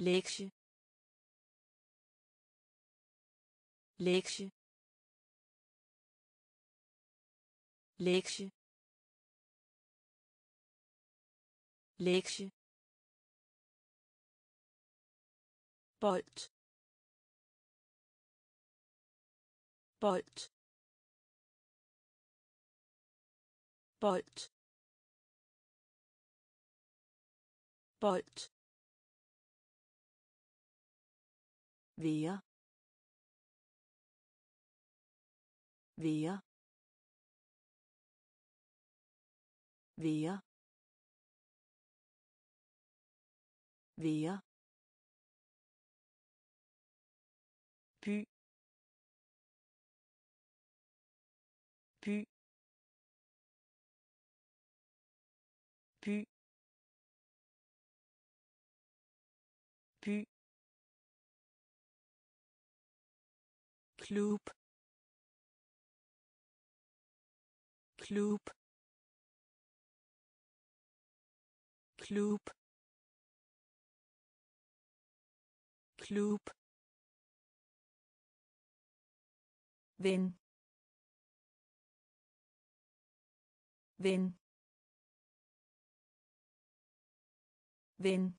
lektie lektie lektie lektie bold bold bold bold Wer? Wer? Wer? Wer? Kloop. Kloop. Kloop. Kloop. Win. Win. Win.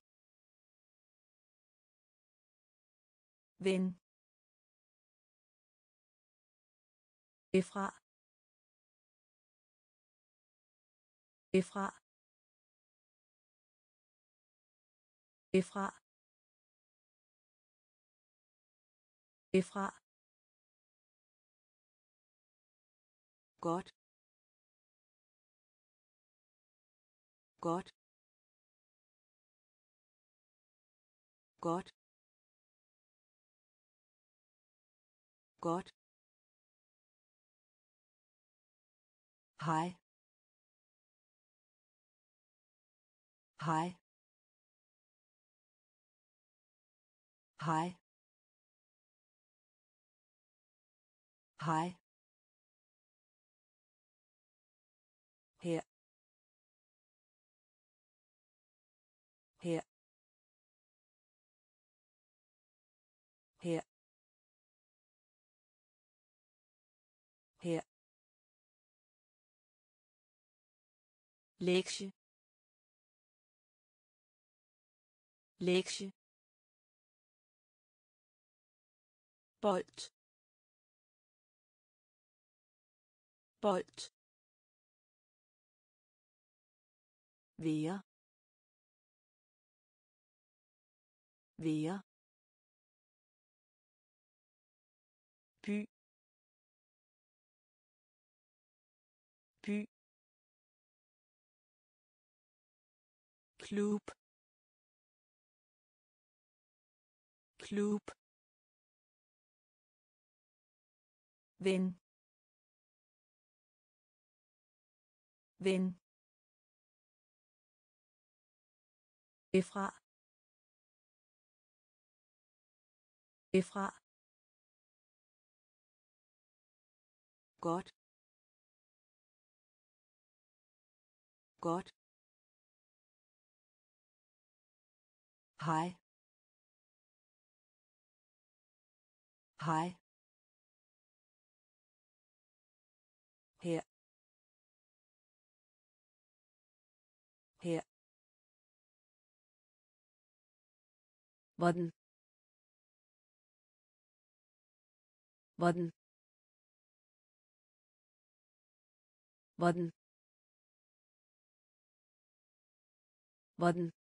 Win. Efra. Efra. Efra. Efra. godt godt godt godt Hi. Hi. Hi. Hi. Lektie lektie bold bold Vær. Vær. Klub klub ven ven Efra. Efra. godt godt Hej. Hej. her her hvordan hvordan hvordan hvordan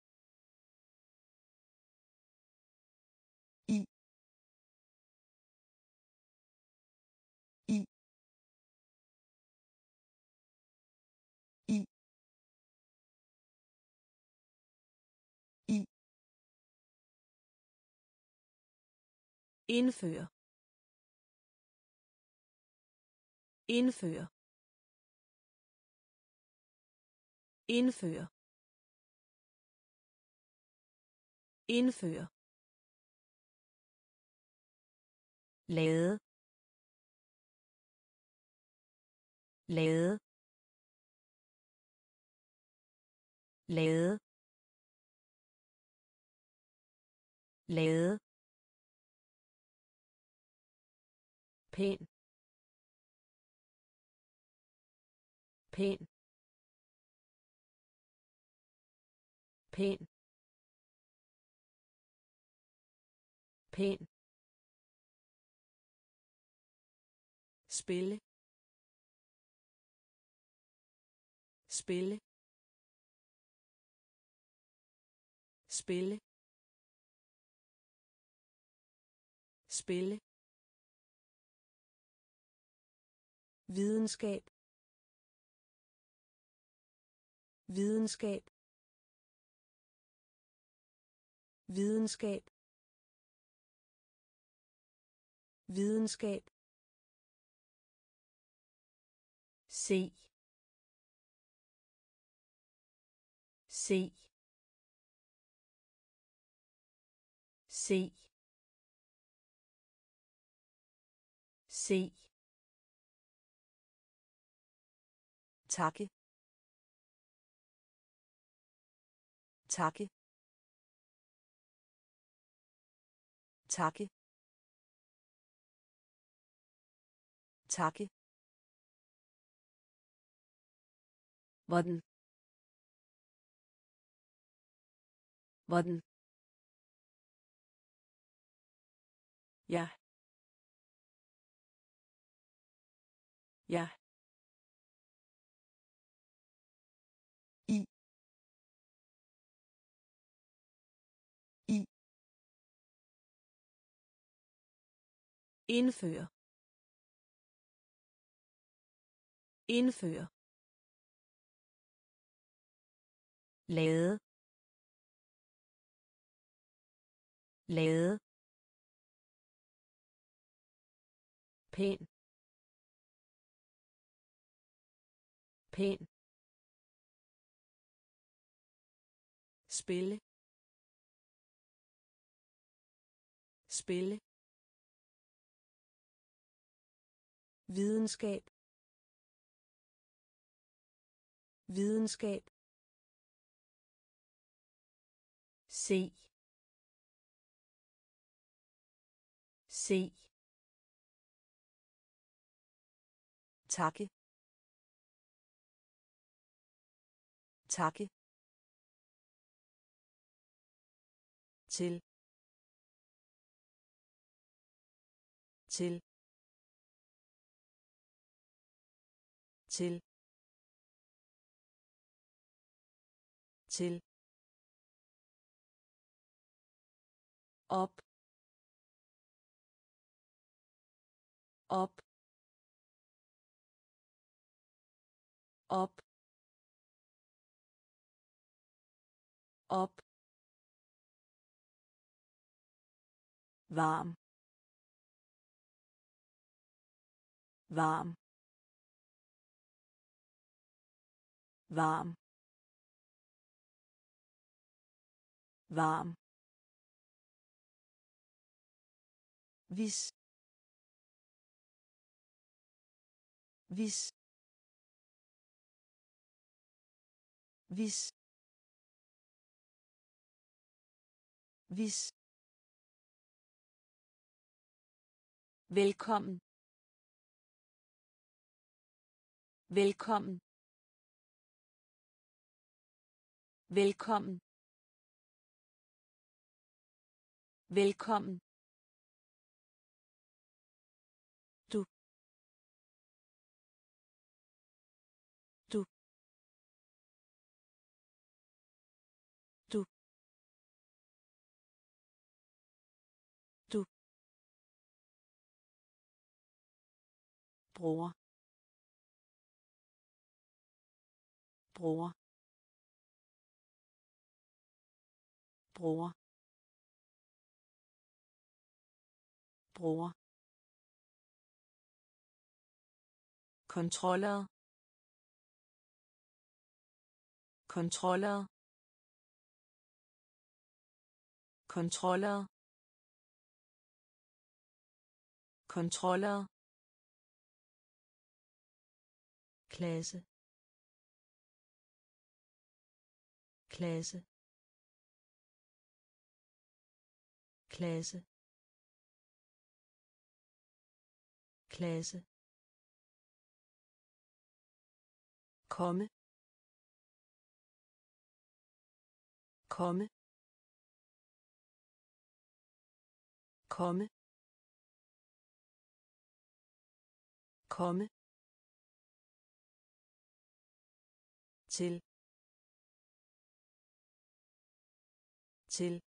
Indføre. Indføre. Indføre. Indføre. Lade. Lade. Lade. Lade. Pæn. Pæn. Pæn. Pæn. Spille. Spille. Spille. Spille. Videnskab. Videnskab. Videnskab. Videnskab. Se se se se takke. Takke. Takke. Takke. Hvordan? Hvordan? Ja. Ja. Indføre. Indføre. Lade. Lade. Pæn pæn spille. Spille. Videnskab. Videnskab. Se. Se. Takke. Takke. Til. Til. Til til op op op op varm varm varm. Varm. Hvis hvis hvis hvis velkommen. Velkommen. Velkommen. Velkommen. Du. Du. Du. Du. Bror. Bror. Bror bror kontroller kontroller kontroller kontroller klasse. Klasse. Klasse klasse komme. Komme. Komme. Komme. Til. Til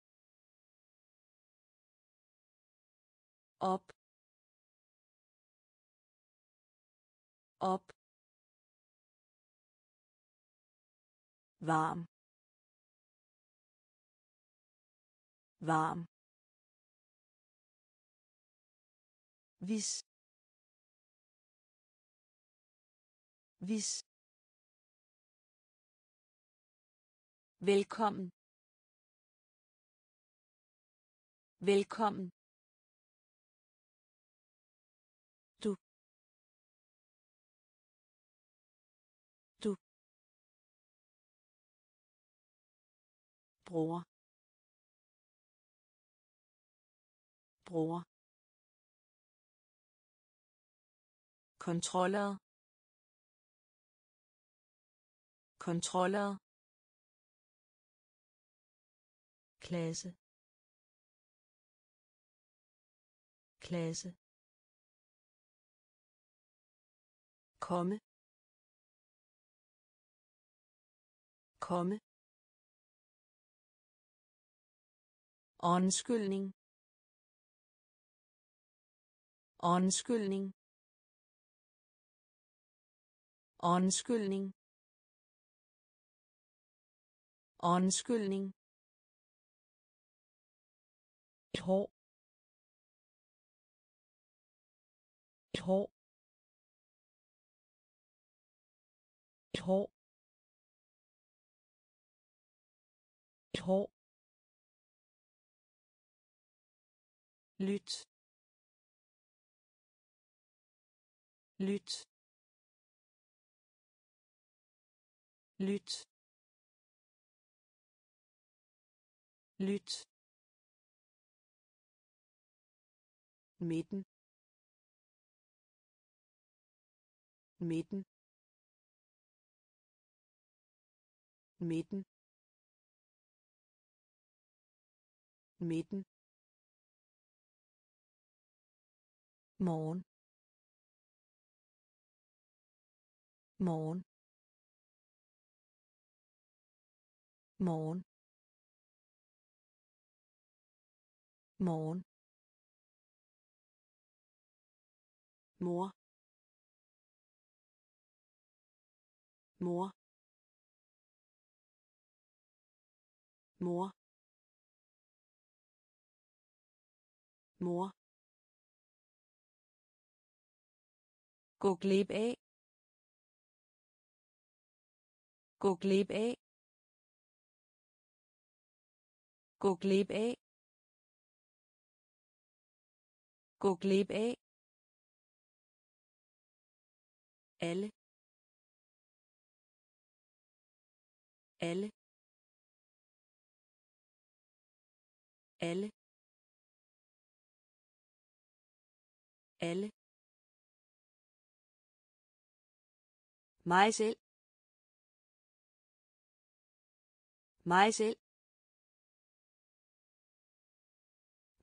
op op varm varm vis vis velkommen velkommen bror bror kontroller kontroller klasse. Klasse. Komme. Komme. Undskyldning. Undskyldning. Undskyldning. Undskyldning. Et hår. Et hår. Et hår. Et hår lyt. Lyt. Lyt. Lyt. Midten midten midten midten morgen morgen morgen morgen mor mor mor mor gå glip af. Gå glip af. Gå glip af. Gå glip af. Alle. Alle. Alle. Alle mig selv. Mig selv.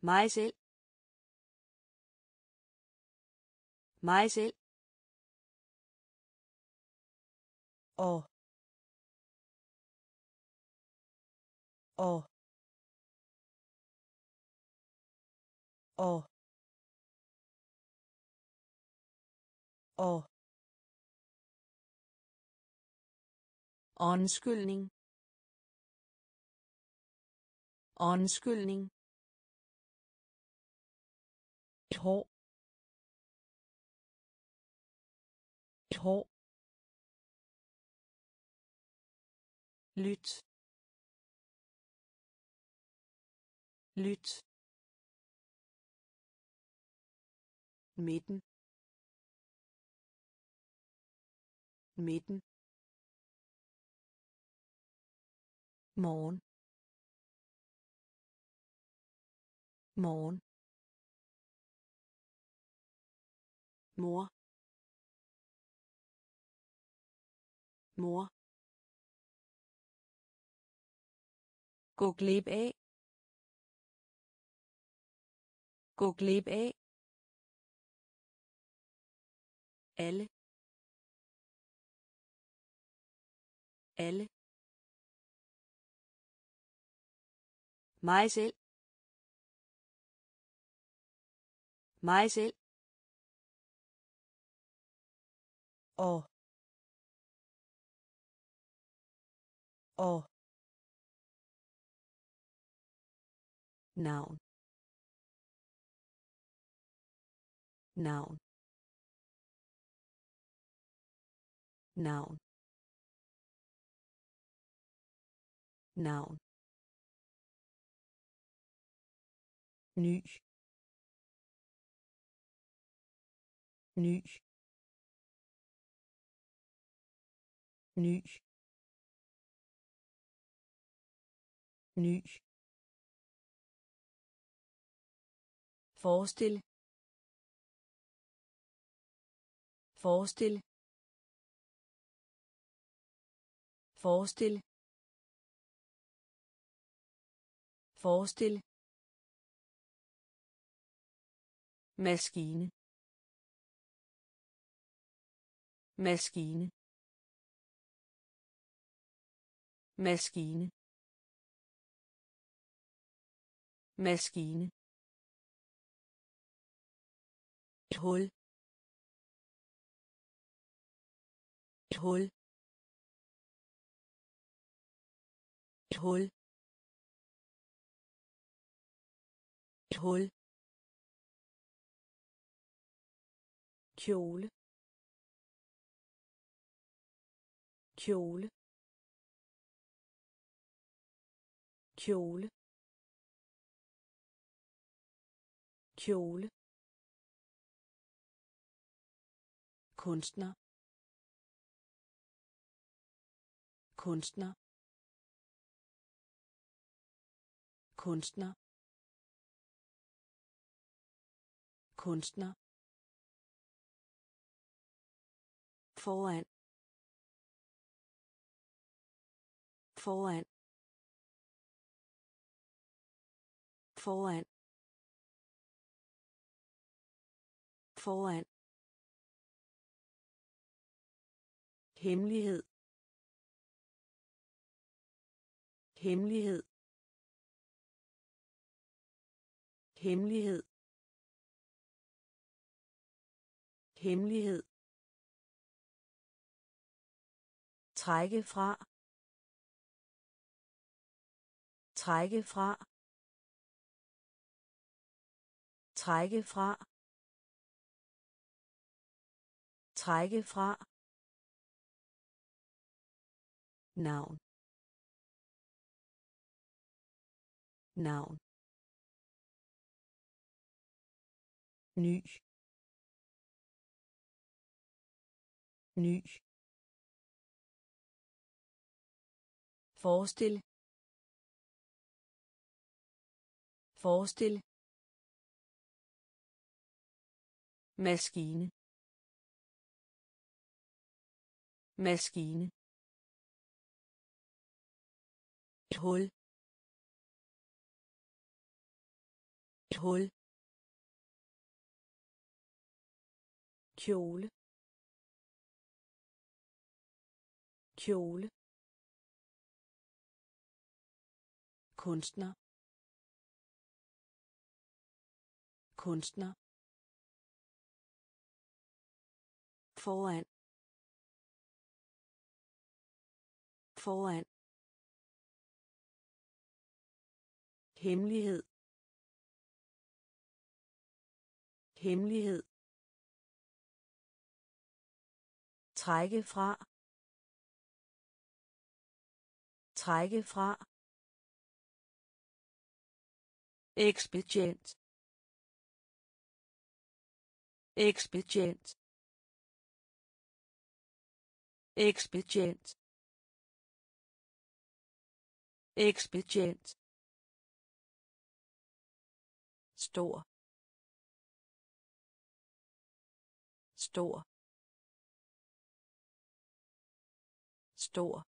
Mig selv. Mig selv. Og. Og. Og. Og. Undskyldning. Undskyldning. Et hår. Et hår. Lyt. Lyt. Midten. Midten morgen. Morgen. Mor. Mor. Gå glip af. Gå glip af. Alle. Alle. Mig selv. Mig selv. Og. Og. Navn. Navn. Navn. Navn ny. Ny. Ny. Ny. Forestil. Forestil. Forestil. Forestil. Maskine. Maskine. Maskine. Maskine. Et hul. Et hul. Et hul. Et hul. Kjole. Kjole. Kjole. Kjole. Kunstner. Kunstner. Kunstner. Kunstner. Foran. Foran. Foran. Foran. Hemmelighed. Hemmelighed. Hemmelighed. Hemmelighed. Trække fra. Trække fra. Trække fra. Trække fra. Navn. Navn. Ny. Ny. Forestil. Forestil. Maskine. Maskine. Et hul. Et hul. Kjole. Kjole. Kunstner. Kunstner. Foran. Foran. Hemmelighed. Hemmelighed. Trække fra. Trække fra. Ekspedient ekspedient ekspedient ekspedient. Stor. Stor. Stor.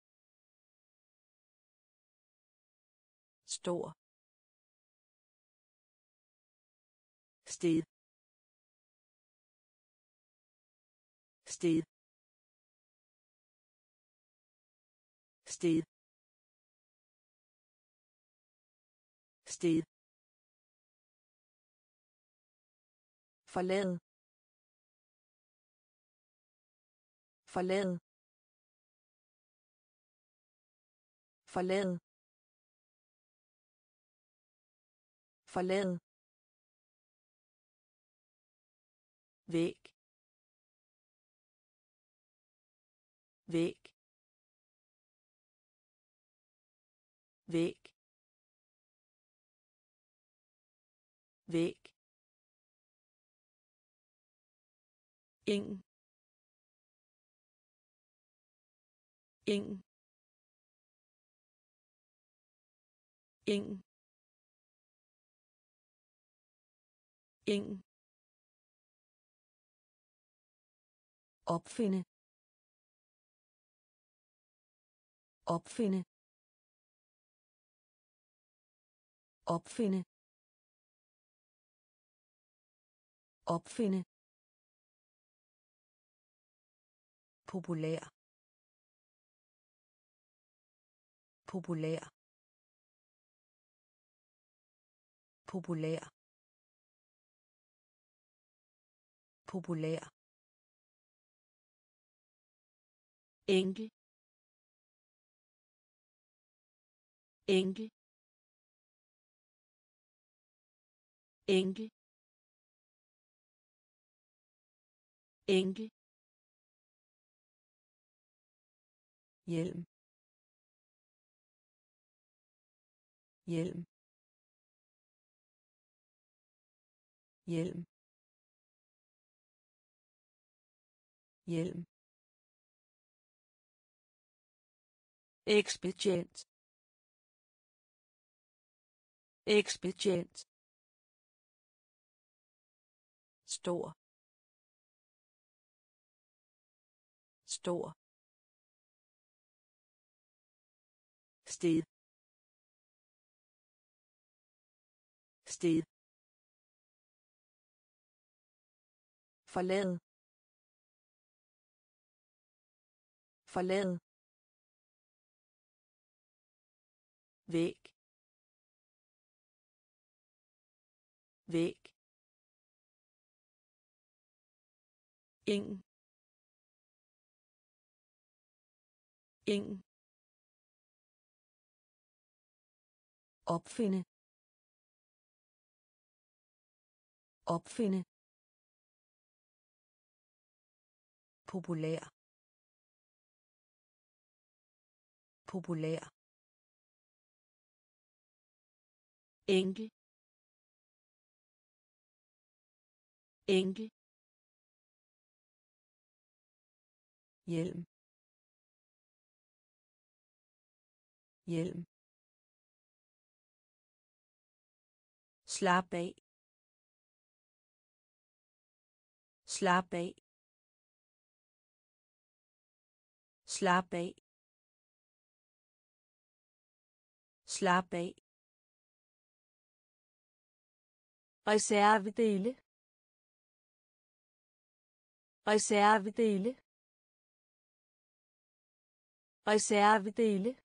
Stor. Sted. Sted. Sted. Sted. Forlade. Forlade. Forlade. Forlade. Væg. Væg. Væg. Væg. Ing ing ing ing opfinde opfinde opfinde opfinde. Populær populær. Populær populær. Enkel. Enkel. Enkel. Enkel. Hjelm. Hjelm. Hjelm. Hjelm. Ekspedient ekspedient stor stor sted sted forlade forlade væg. Væg. Ing ing opfinde. Opfinde. Populær. Populær. Enkel. Enkel. Hjelm. Hjelm. Slap af. Slap af. Slap af. Slap af. Reservedele. Reservedele. Reservedele.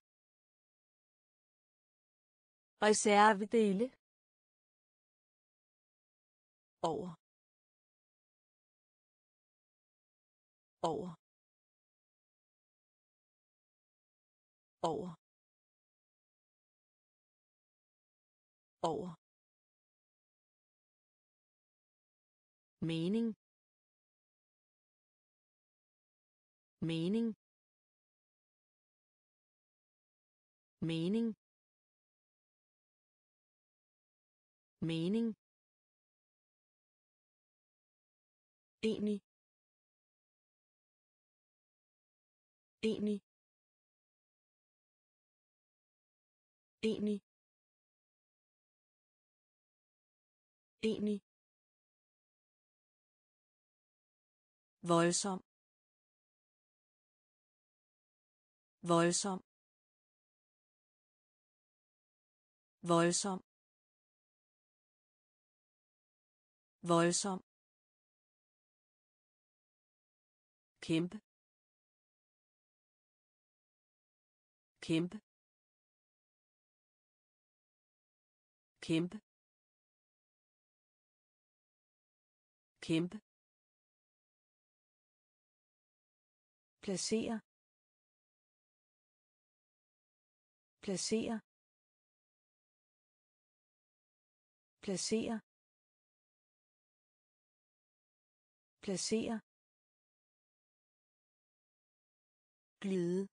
Reservedele. Over. Over. Over. Over. Mening. Mening. Mening. Mening. Enig. Enig. Enig. Enig. Voldsom. Voldsom. Voldsom. Voldsom. Kæmpe kæmpe kæmpe kæmpe placere placere placere placere glide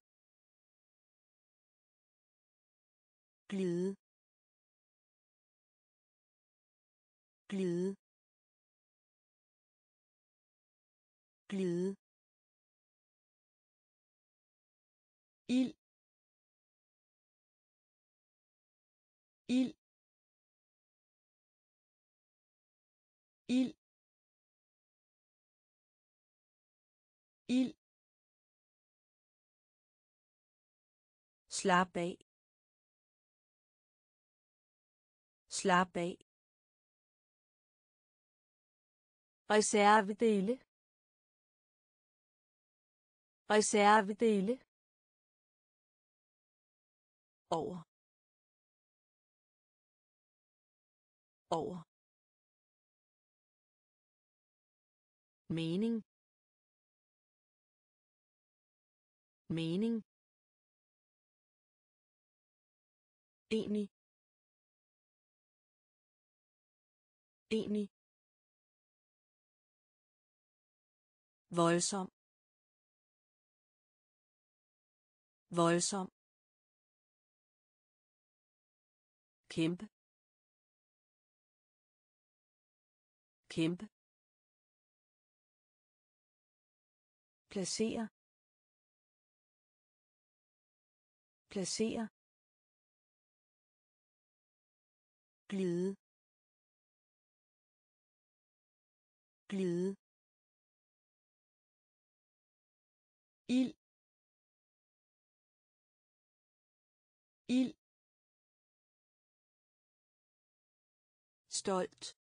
glide glide glide Il. Il. Il. Il. Slap af. Slap af. Reservedele. Reservedele. Over. Over. Mening. Mening. enig enig voldsom voldsom kæmpe. Kæmpe. Placere. Placere. Glide. Glide. Ild. Ild. Stolt.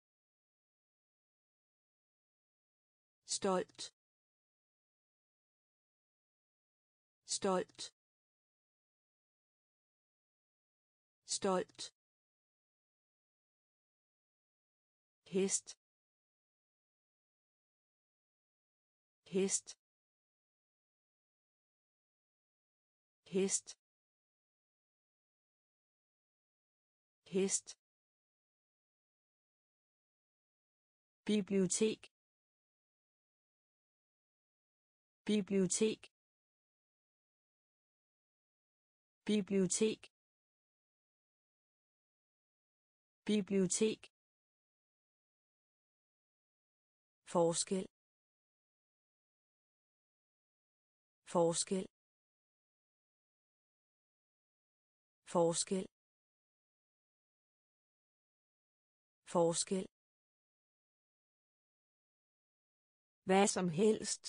Stolt. Stolt. Stolt. Hest hest hest hest bibliotek. Bibliotek. Bibliotek. Bibliotek. Forskel. Forskel. Forskel. Forskel. Hvad som helst.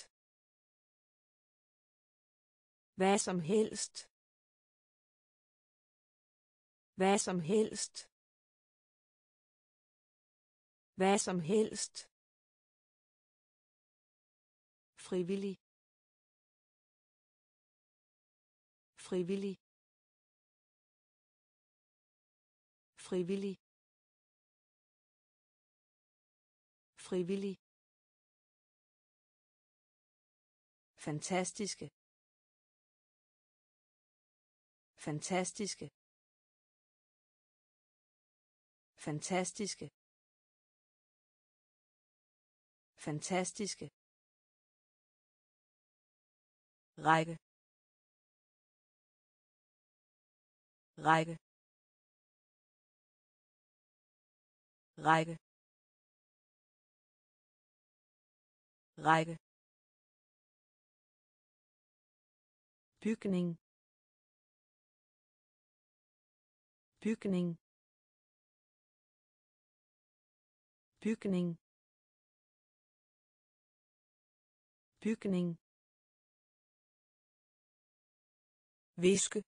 Hvad som helst. Hvad som helst. Hvad som helst. Frivillig. Frivillig. Frivillig. Frivillig. Fantastiske. Fantastiske. Fantastiske. Fantastiske. Række. Række. Række. Række. Bygning. Bygning. Bygning. Bygning. Viske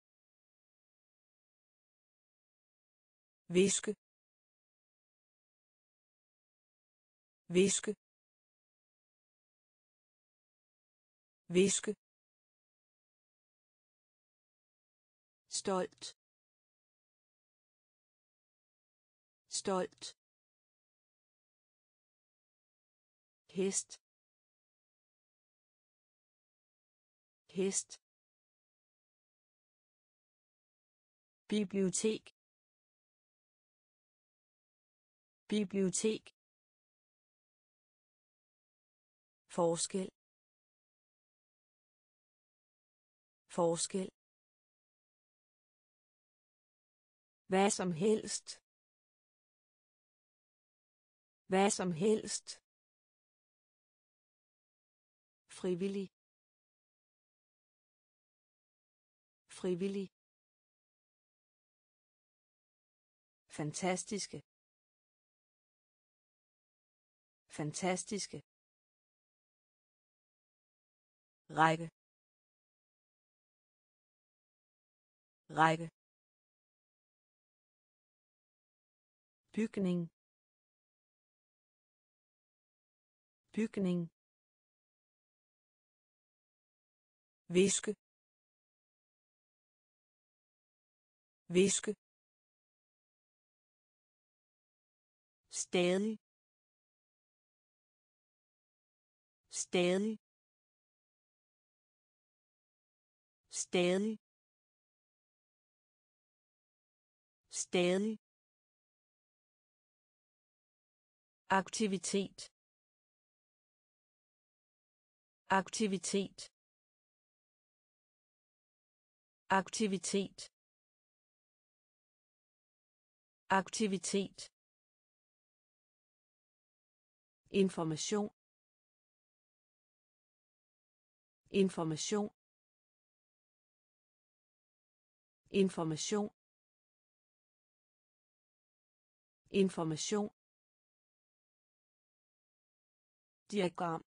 viske viske viske stolt. Stolt. Hest. Hest. Bibliotek. Bibliotek. Forskel. Forskel. Hvad som helst. Hvad som helst. Frivillig. Frivillig. Fantastiske. Fantastiske. Række. Række. Bygning. Bygning. Viske viske stadig. Stadig. Stadig. Stadig. Aktivitet. Aktivitet. Aktivitet. Aktivitet. Information. Information. Information. Information. Diagram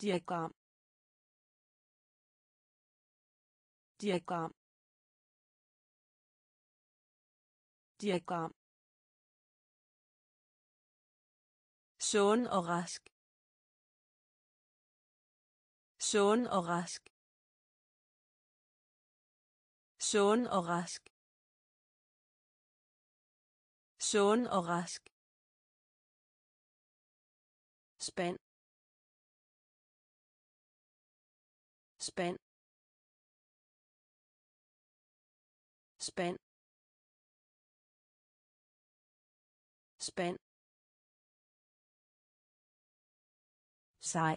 diagram diagram diagram sund og rask. Sund og rask. Sund og rask. Sund og rask spand spand spand spand sej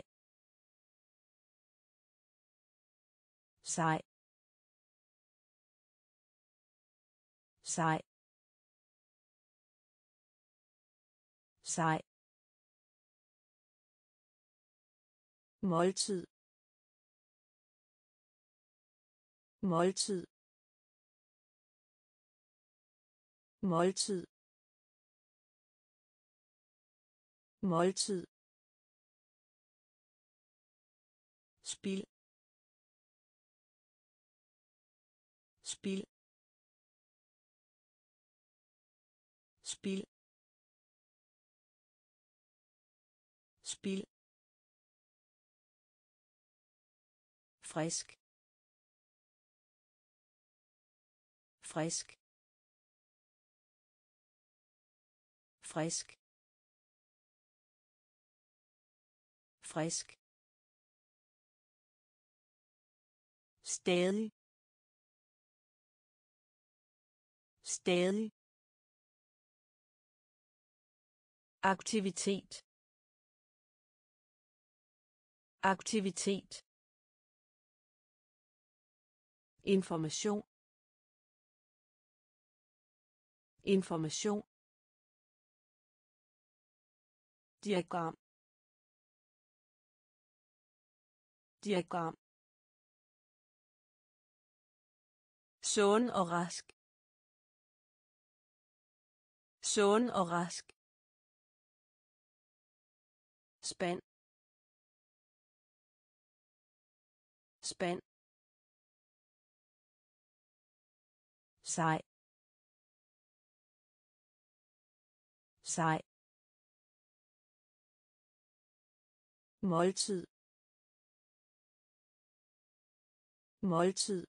sej sej sej måltid. Måltid. Måltid. Måltid. Spil. Spil. Spil. Spil. Frisk. Frisk. Frisk. Frisk. Stadig stadig aktivitet. Aktivitet information. Information. Diagram. Diagram. Sund og rask. Sund og rask. Spand. Spand. Sej. Sej. Måltid. Måltid.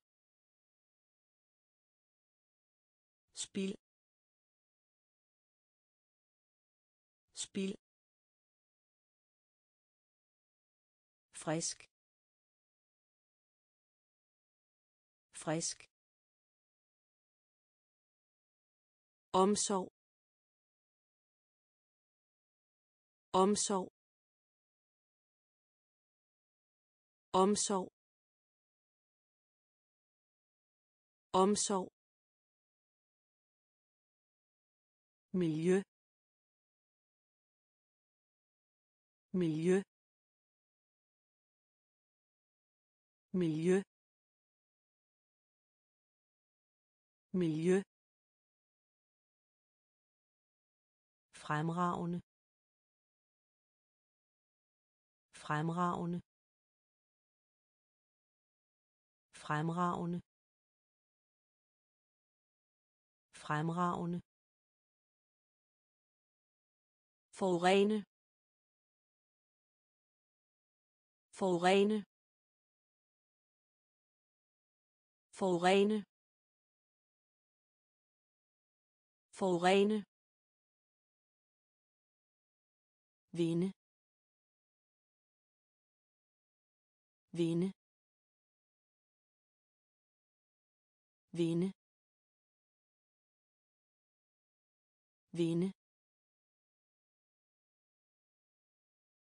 Spil. Spil. Frisk. Frisk. Omsorg. Omsorg. Omsorg. Omsorg. Miljø. Miljø. Miljø. Miljø. Fremragende. Fremragende. Fremragende. Fremragende. Forurene. Forurene. Forurene. Forurene. Vinde. Vinde. Vinde. Vinde.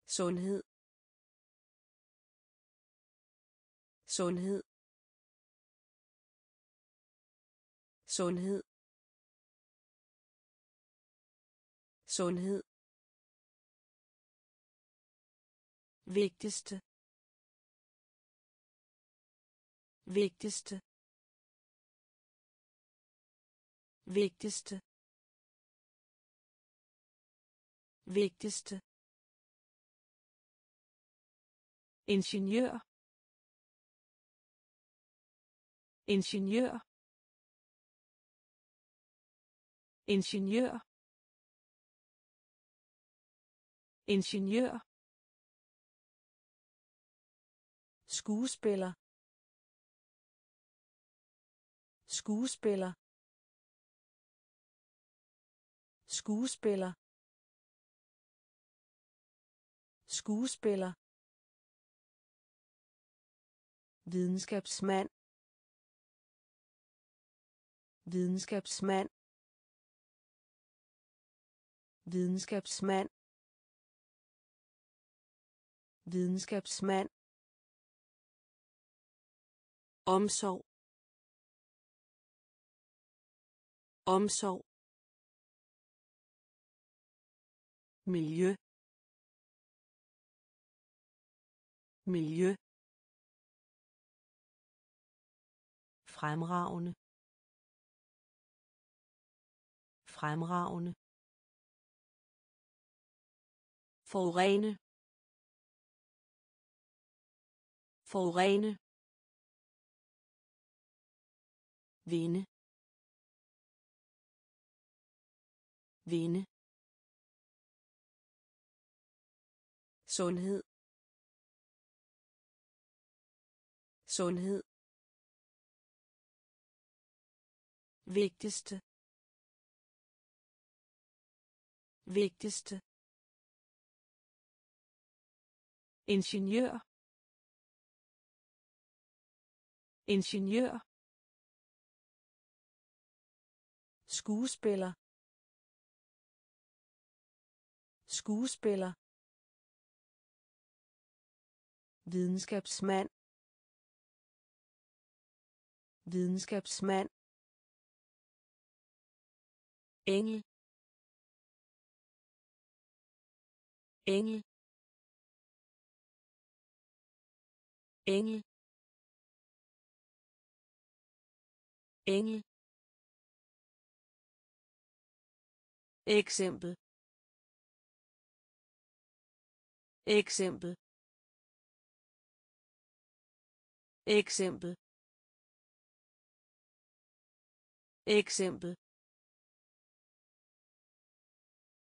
Sundhed. Sundhed. Sundhed. Sundhed. Vigtigste vigtigste vigtigste vigtigste. Ingeniør. Ingeniør. Ingeniør. Ingeniør. Skuespiller. Skuespiller. Skuespiller. Skuespiller. Videnskabsmand. Videnskabsmand. Videnskabsmand. Videnskabsmand omsorg. Omsorg. Miljø. Miljø. Fremragende. Fremragende. Forurene. Forurene. Vinde. Vinde. Sundhed. Sundhed. Vigtigste. Vigtigste. Ingeniør. Ingeniør. Skuespiller. Skuespiller. Videnskabsmand. Videnskabsmand. Engel. Engel. Engel. Engel. Eksempel. Eksempel. Eksempel. Eksempel.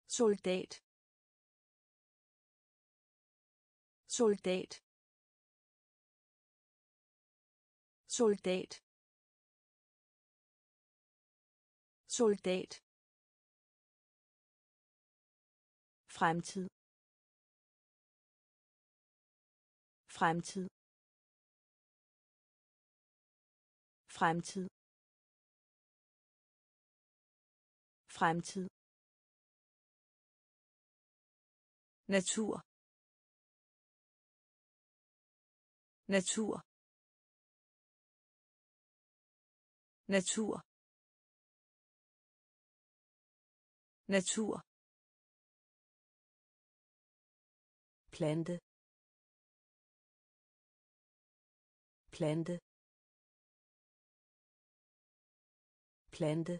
Soldat. Soldat. Soldat. Soldat. Fremtid. Fremtid. Fremtid. Fremtid. Natur. Natur. Natur. Natur. Plante. Plante. Plante.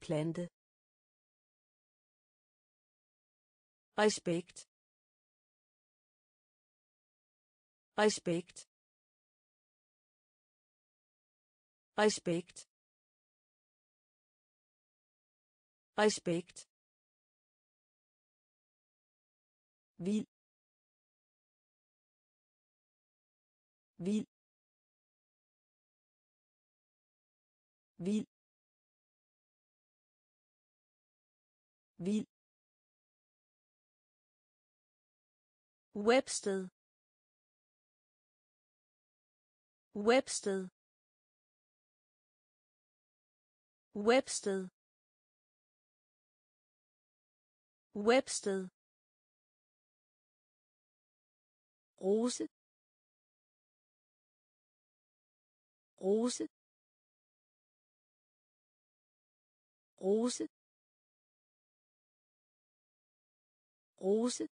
Plante. Respekt respekt respekt respekt vild vild vild vild Websted. Websted. Websted. Websted. Rose. Rose. Rose. Rose.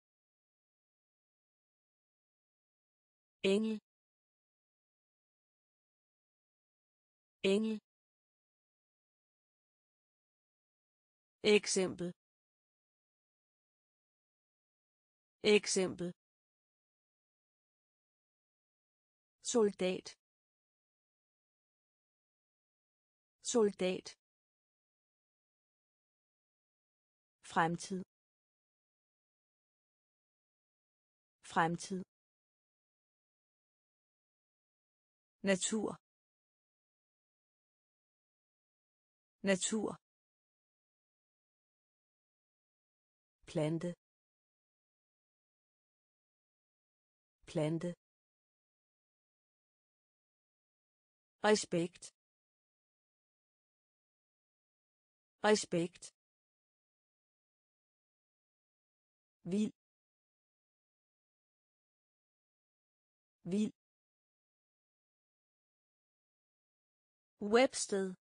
engel engel eksempel eksempel soldat. Soldat. Fremtid. Fremtid. Natur. Natur. Plante. Plante. Respekt respekt vild vild Websted.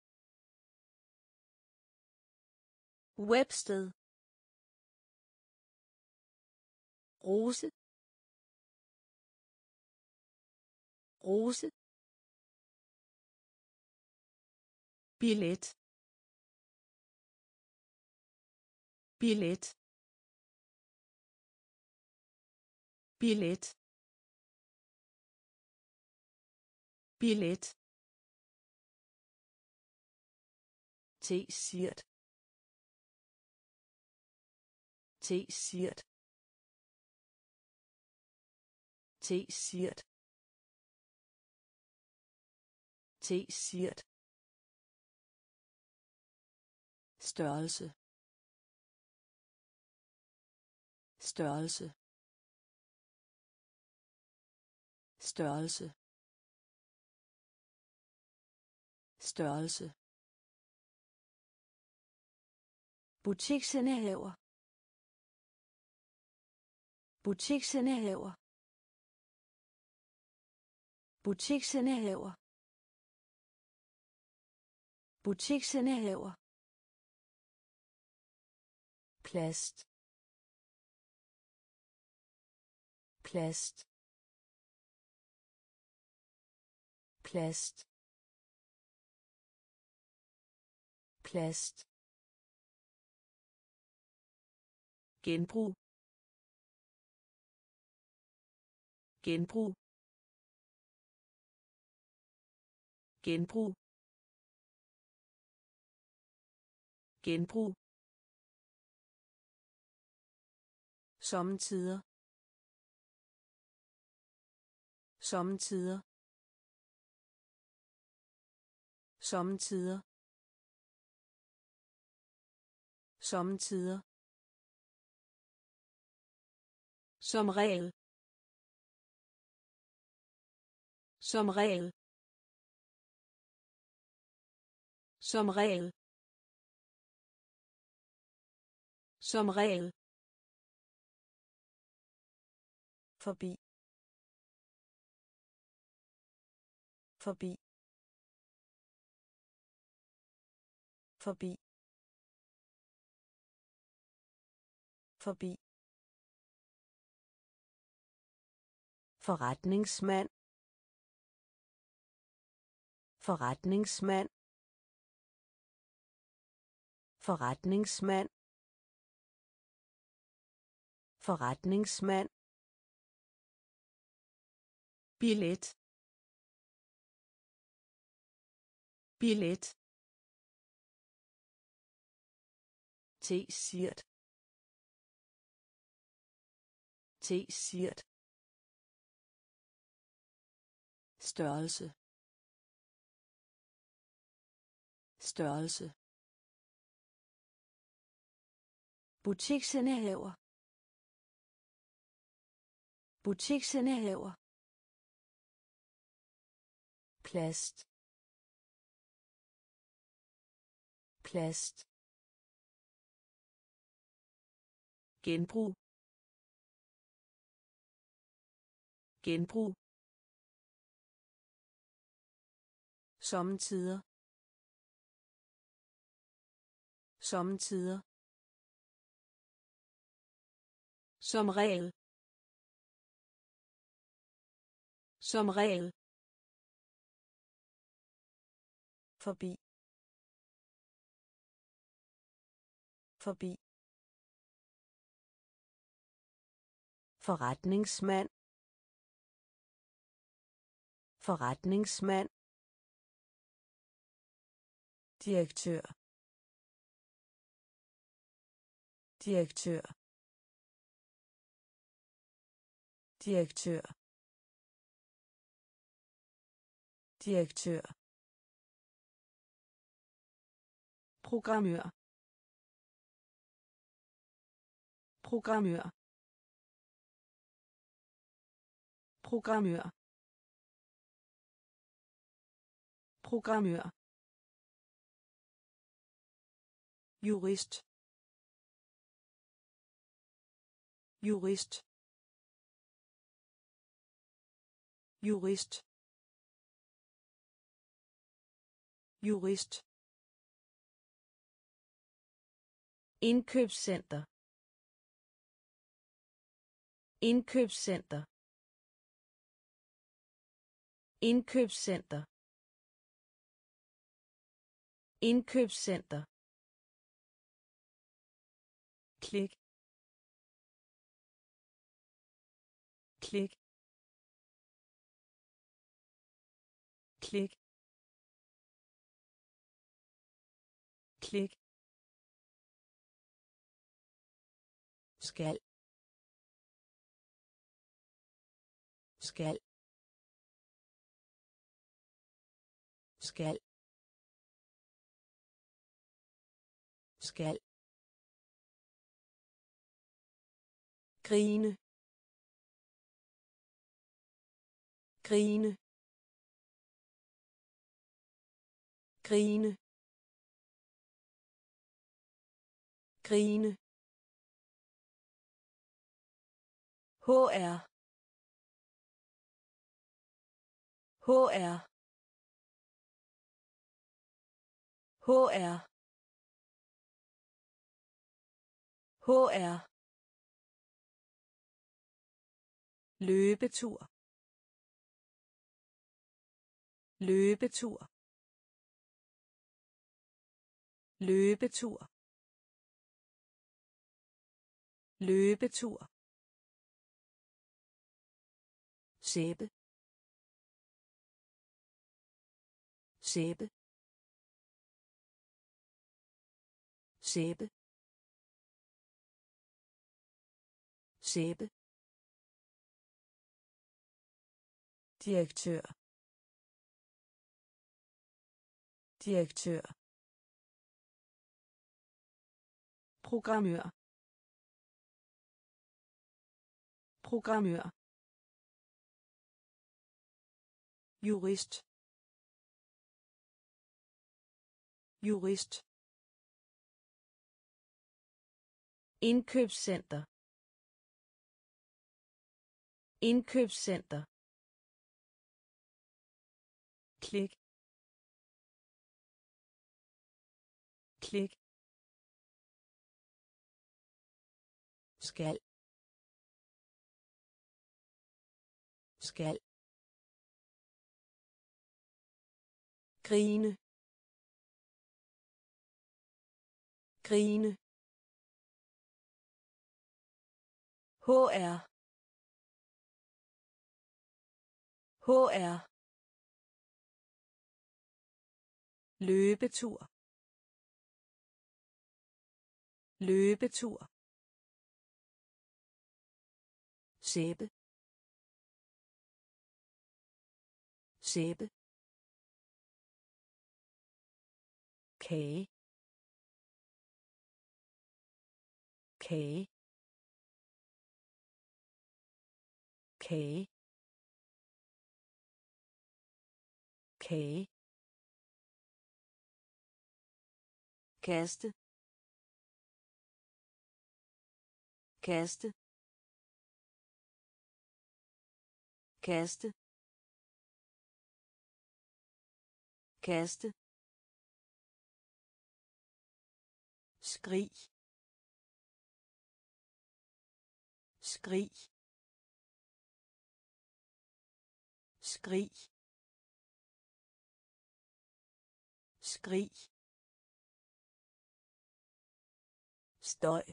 Websted. Rose. Rose. Billet billet billet billet T-shirt. T-shirt. T-shirt. T-shirt. Størrelse. Størrelse. Størrelse. Størrelse. Butiksindehaver butiksindehaver butiksindehaver Butiksindehaver. Plast. Plast. Plast. Plast. genbrug genbrug genbrug genbrug sommetider. Sommetider. Sommetider. Sommetider. Som regel. Som regel. Som regel. Som regel. Forbi. Forbi. Forbi. Forbi. Forretningsmand. Forretningsmand. Forretningsmand. Forretningsmand billet. Billet. T-shirt. T-shirt. Størrelse. Størrelse. Butiksindehaver butiksindehaver plast. Plast. Genbrug. Genbrug. Sommetider. Sommetider. Som regel. Som regel. Forbi. Forbi. Forretningsmand. Forretningsmand. Direktør. Direktør. Direktør. Direktør. Programmør. Programmør. Programmør. Programmør. Jurist. Jurist. Jurist. Jurist. Indkøbscenter. Indkøbscenter. Indkøbscenter. Indkøbscenter. Klik. Klik. Klik. Klik. Skal. Skal. Skal. Skal. Grine. Grine. Grine. Grine. HR HR HR HR løbetur. Løbetur. Løbetur. Løbetur. Sæbe. Sæbe. Sæbe. Sæbe. Direktør. Direktør. Programmør. Programmør. Jurist. Jurist. Indkøbscenter. Indkøbscenter. Klik. Klik. Skal. Skal. Grine. Grine. HR HR løbetur. Løbetur. Sæbe. Sæbe. Kage kage kage kage kaste kaste kaste kaste skrig. Skrig. Skrig. Skrig. Støj.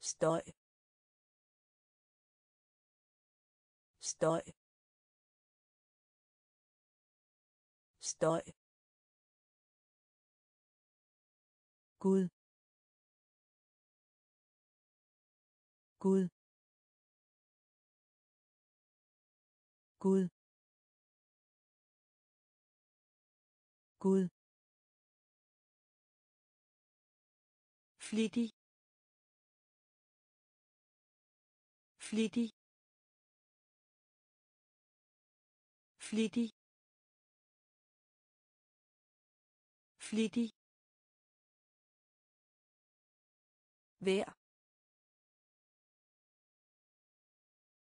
Støj. Støj. Støj. Gud. Gud. Gud. Gud. Flittig. Flittig. Flittig. Flittig. Vær.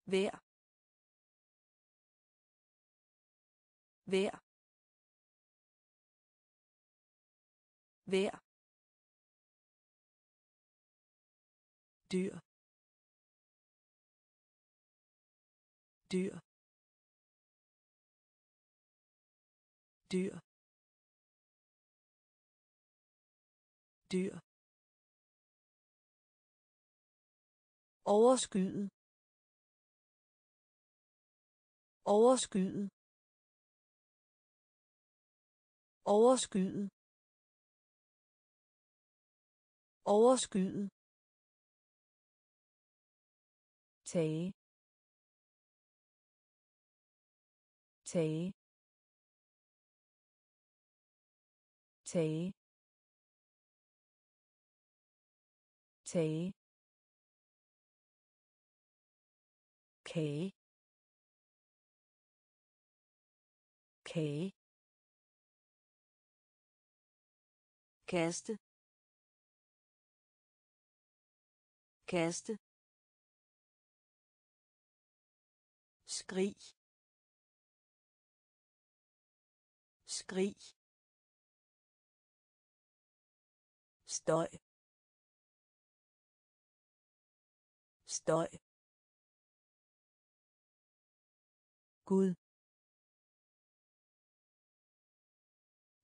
Vær. Vær. Vær. Dyr. Dyr. Dyr. Dyr. Overskyet overskyet overskyet overskyet tage. Tage. Tage. Tage. Kage kage kaste. Kaste. Skrig. Skrig. Støj. Støj. Gud.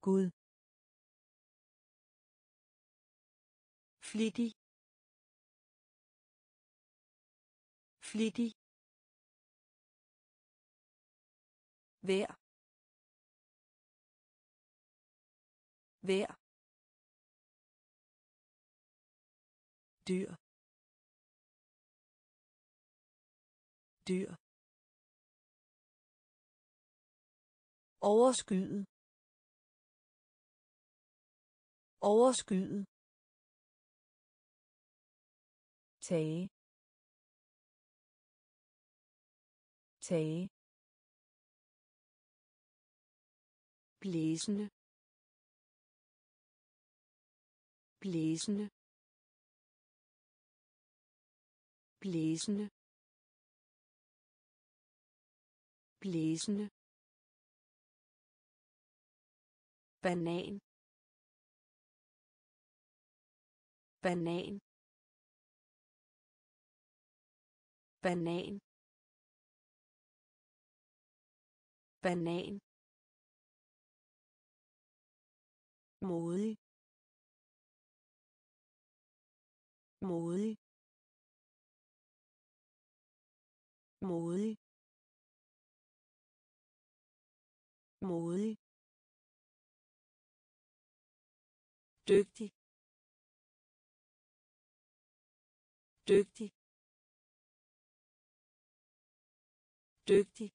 Gud. Flittig. Flittig. Vær. Vær. Dyr. Dyr. Overskyet overskyet tage. Tage. Blæsende. Blæsende. Blæsende. Blæsende. Banan. Banan. Banan. Banan. Modig. Modig. Modig. Modig. Dygtig. Dygtig. Dygtig.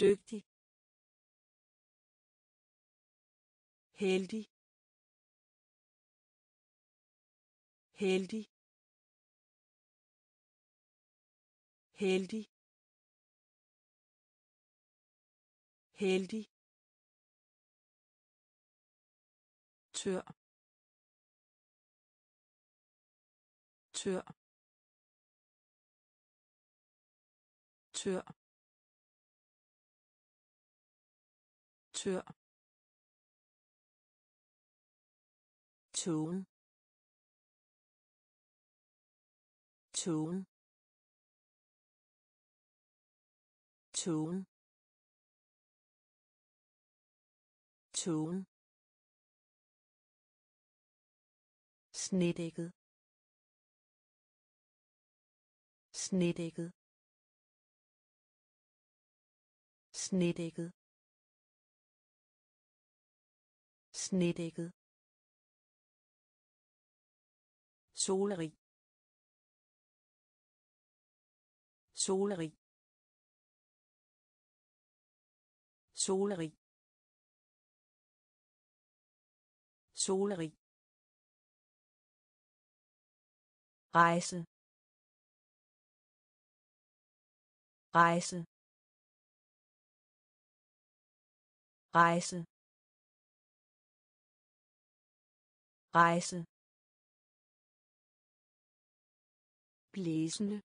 Dygtig. Heldig. Heldig. Heldig. Heldig. Tør. Tør. Tør. Tør. Tone. Tone. Tone. Tone. Snedækket. Snedækket. Snedækket. Snedækket. Solerig solerig solerig solerig rejse. Rejse. Rejse. Rejse. Blæsende.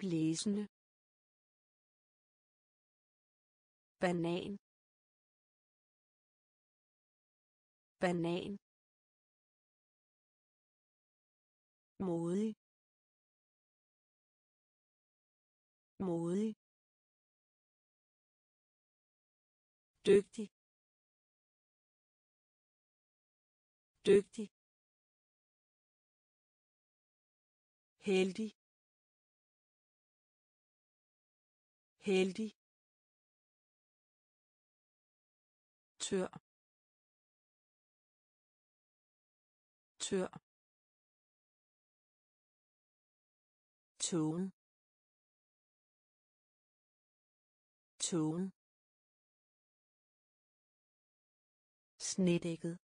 Blæsende. Banan. Banan. Modig. Modig. Dygtig. Dygtig. Heldig. Heldig. Tør. Tør. Tone. Tone. Snedækket.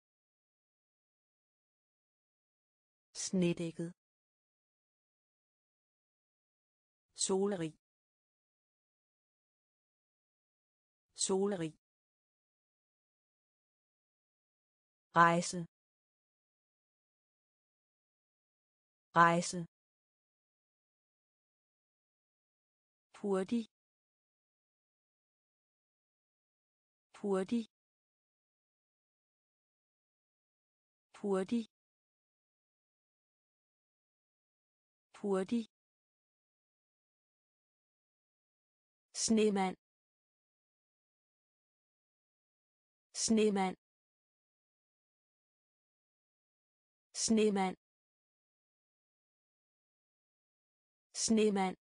Snedækket. Solrig. Solrig. Rejse. Rejse. Hurtig. Hurtig. Hurtig. Hurtig. Snemand. Snemand. Snemand. Snemand.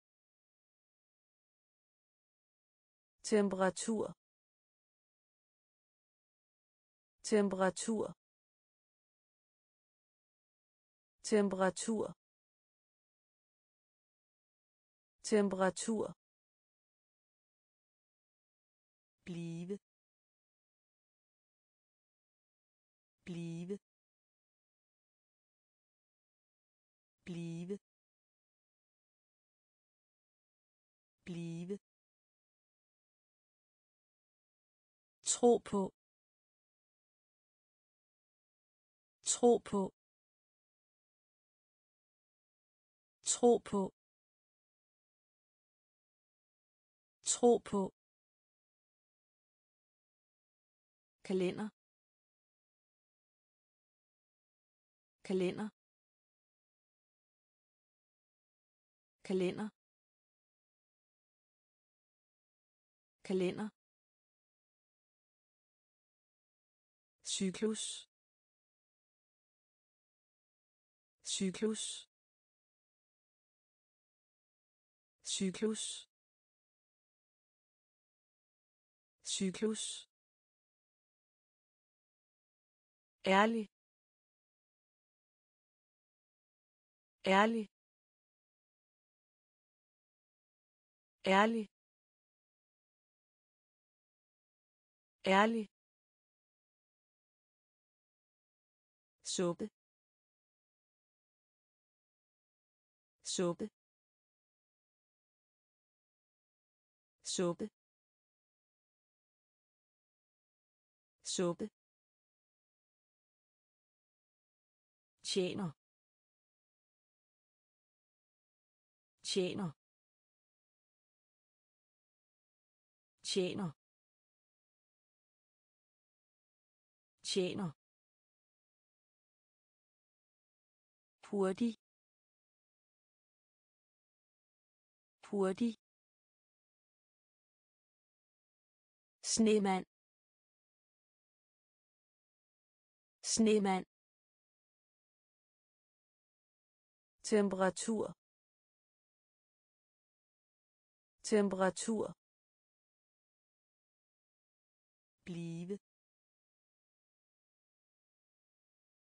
Temperatur. Temperatur. Temperatur. Temperatur. Blive. Blive. Blive. Blive. Tro på. Tro på. Tro på. Tro på. Kalender. Kalender. Kalender. Kalender. Cyklus. Cyklus. Cyklus. Cyklus. Ærlig. Ærlig. Ærlig. Ærlig. Suppe. Suppe. Suppe. Suppe. Tjener. Tjener. Tjener. Tjener. Hurtig. Hurtig. Snemand. Snemand. Temperatur. Temperatur. Blive.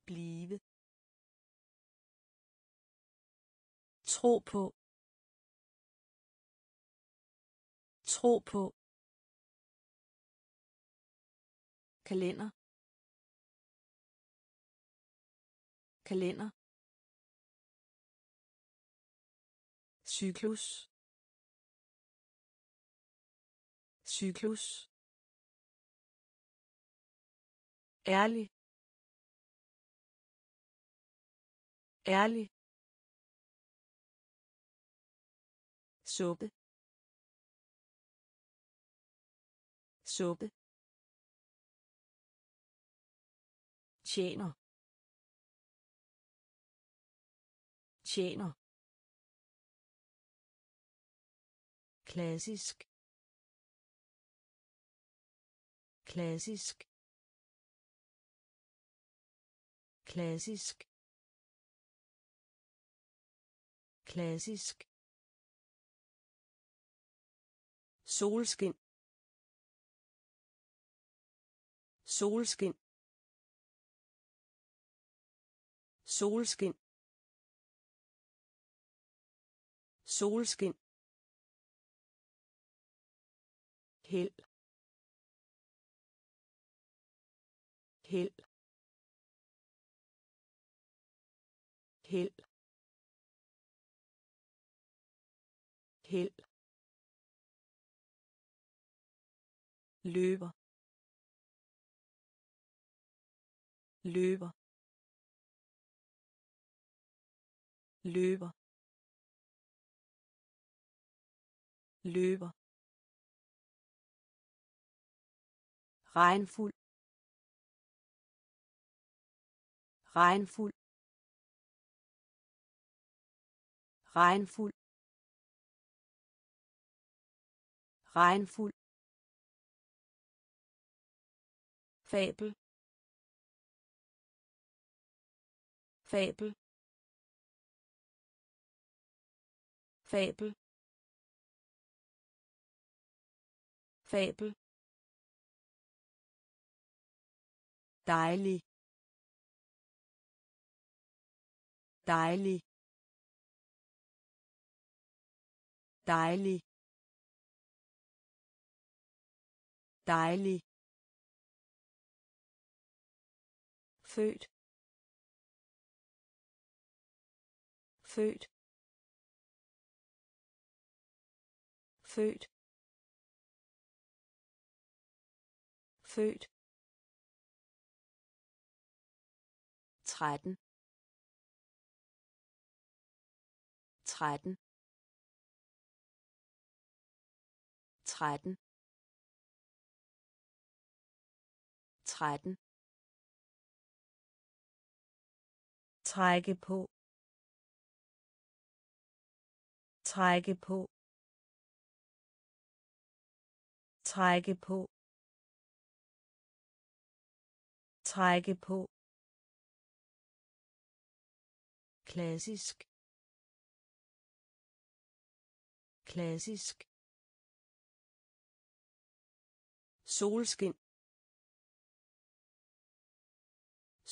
Blive. Tro på. Tro på. Kalender. Kalender. Cyklus. Cyklus. Ærlig. Ærlig. Suppe. Suppe. Tjener. Tjener. Klassisk. Klassisk. Klassisk. Klassisk. Solskin. Solskin. Solskin. Solskin. Held held held held løber. Løber. Løber. Løber. Regnfuld. Regnfuld. Regnfuld. Regnfuld. Fabel. Fabel. Fabel. Fabel. Dejlig. Dejlig. Dejlig. Dejlig. Født. Født. Født. Født. 13 13 13 13 trække på. Trække på. Trække på. Trække på. Klassisk. Klassisk. Solskin.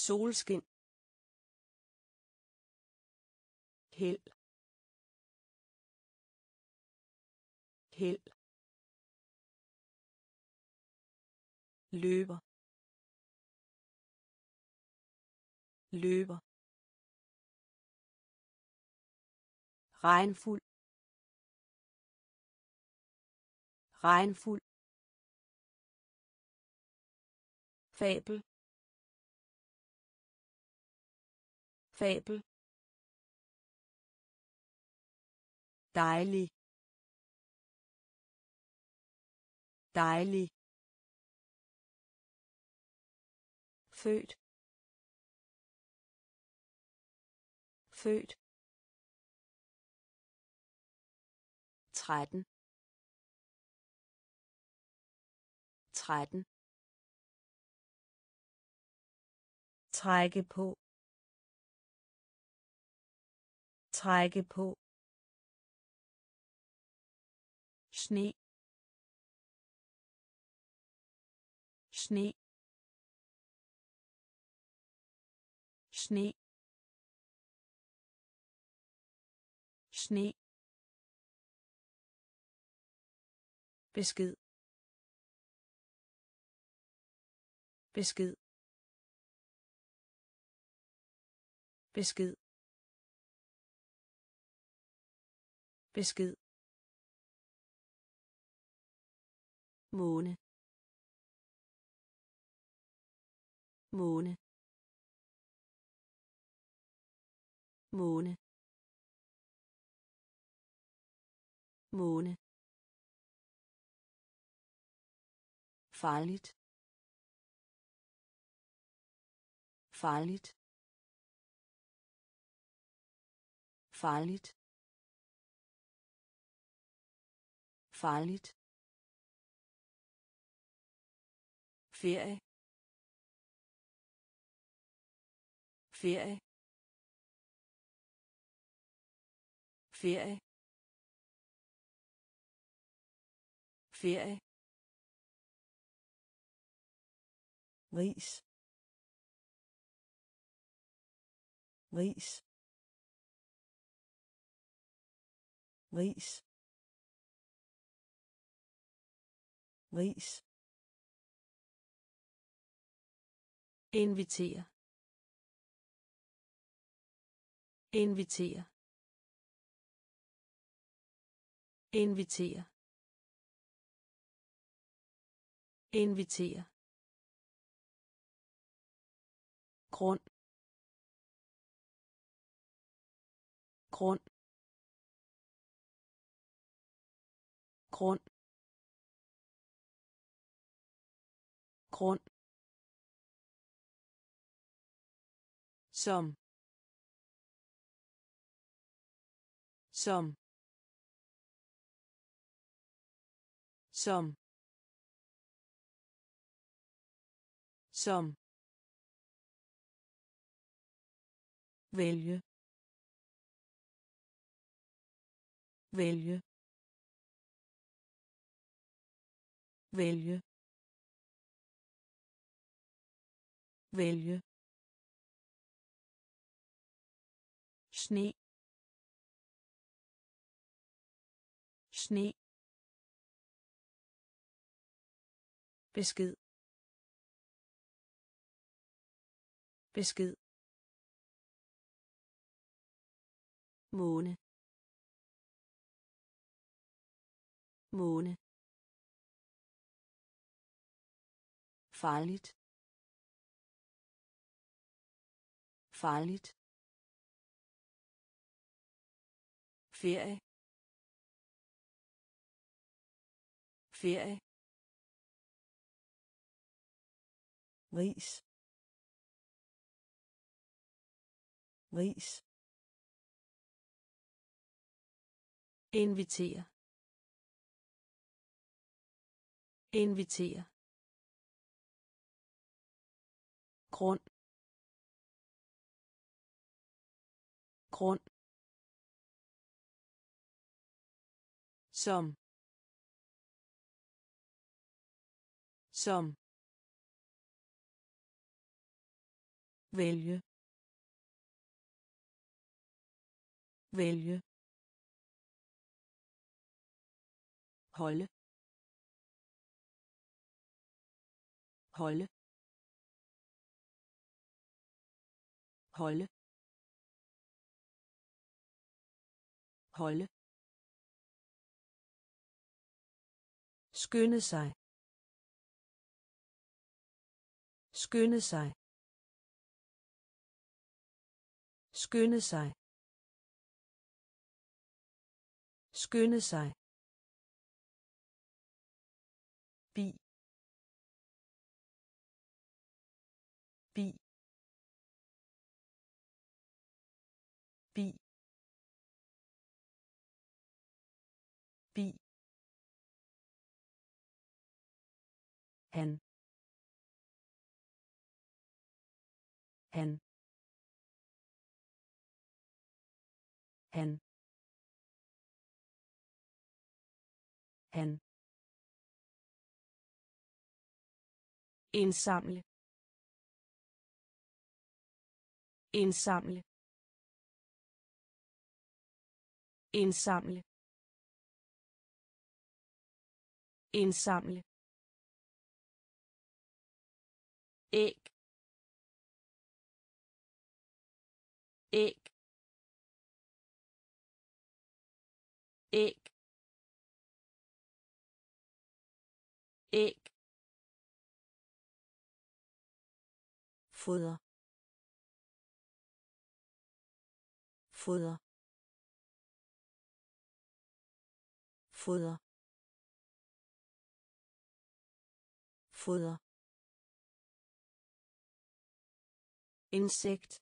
Solskin. Held. Held. Løber. Løber. Regnfuld. Regnfuld. Fabel. Fabel. Dejlig. Dejlig. Født. Født. 13. 13. trække på trække på sne. Sne. Sne. Sne. Besked. Besked. Besked. Besked. Måne måne måne måne farligt farligt farligt farligt ferie. Ferie. Ferie. Ferie. Ris ris ris ris invitere. Invitere. Invitere. Invitere. Grund. Grund. Grund. Grund. Som. Som. Som. Som. Vælge. Vælge. Vælge. Vælge. Sne. Sne. Besked. Besked. Måne. Måne. Farligt. Farligt. Ferie. Ferie. Ris. Ris. Invitere. Invitere. Grund. Grund som. Som. Vælge. Vælge. Holde. Holde. Holde. Holde. Skynde sig. Skynde sig. Skynde sig. Skynde sig. Han. Han. Han. Han. Indsamle. Indsamle. Indsamle. Indsamle. Æg æg æg æg foder foder foder foder insekt.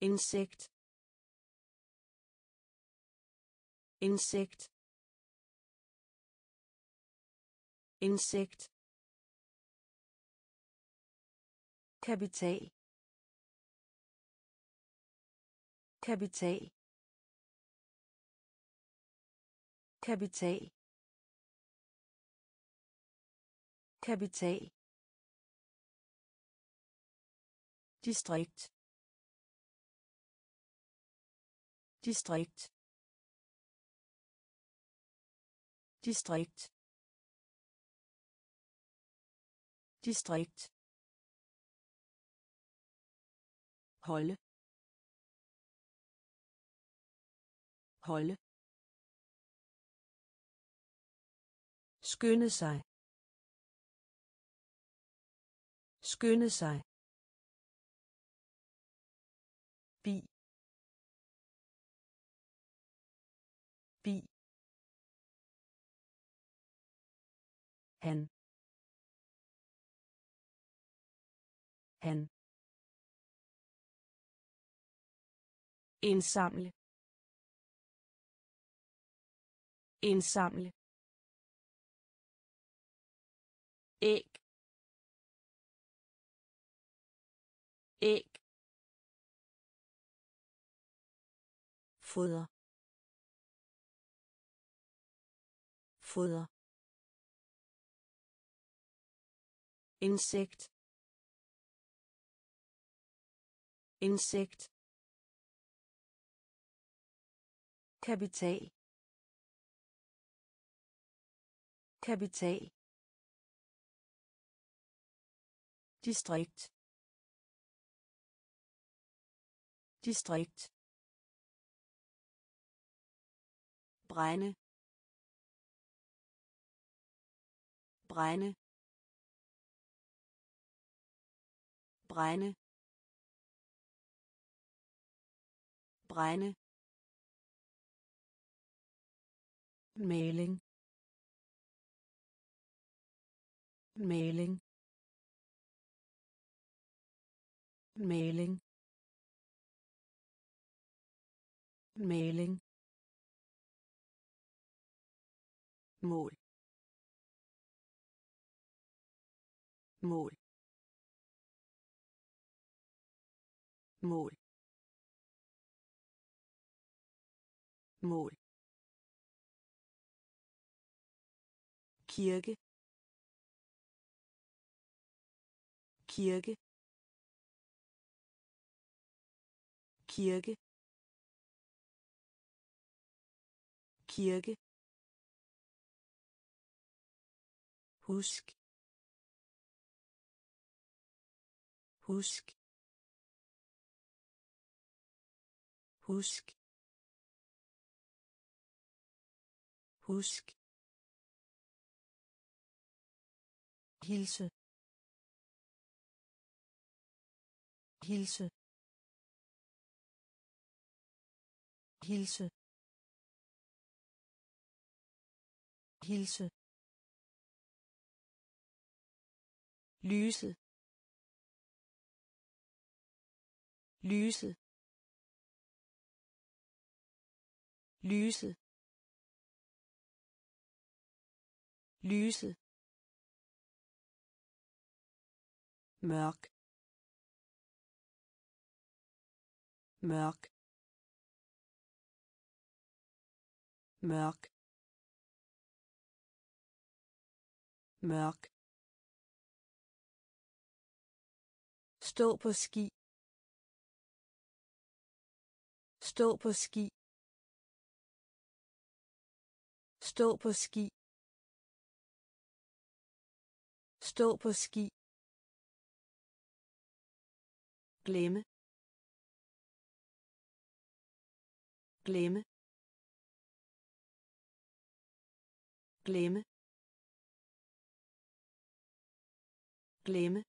Insekt. Insekt. Insekt. Kapital. Kapital. Kapital. Kapital distrikt. Distrikt. Distrikt. Distrikt. Holde. Holde. Skynde sig. Skynde sig. Han. Han. Indsamle. Indsamle. Æg. Æg. Foder. Foder. Insekt. Insekt. Kapital. Kapital. Distrikt. Distrikt. Brænde. Brænde. Brænde. Brænde. Maling. Maling. Maling. Maling. Mål. Mål. Mål. Mål. Kirke. Kirke. Kirke. Kirke. Husk. Husk. Husk. Husk. Hilse. Hilse. Hilse. Hilse. Lyset lyse. Lyse. Lyse. Mørk. Mørk. Mørk. Mørk. Stå på ski. Stå på ski. Stå på ski. Stå på ski. Glemme. Glemme. Glemme. Glemme.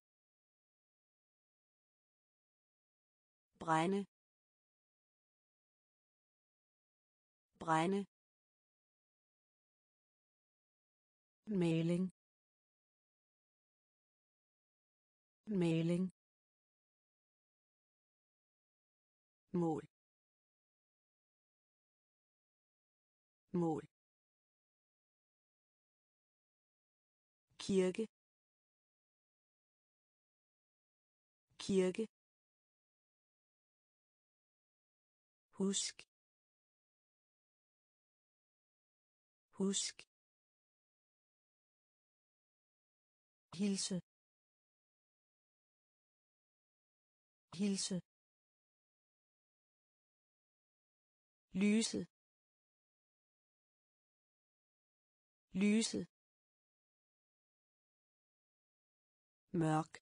Brænde. Brænde. Maling. Maling. Mål. Mål. Kirke. Kirke. Husk. Husk. Hilse. Hilse. Lyse. Lyse. Mørk.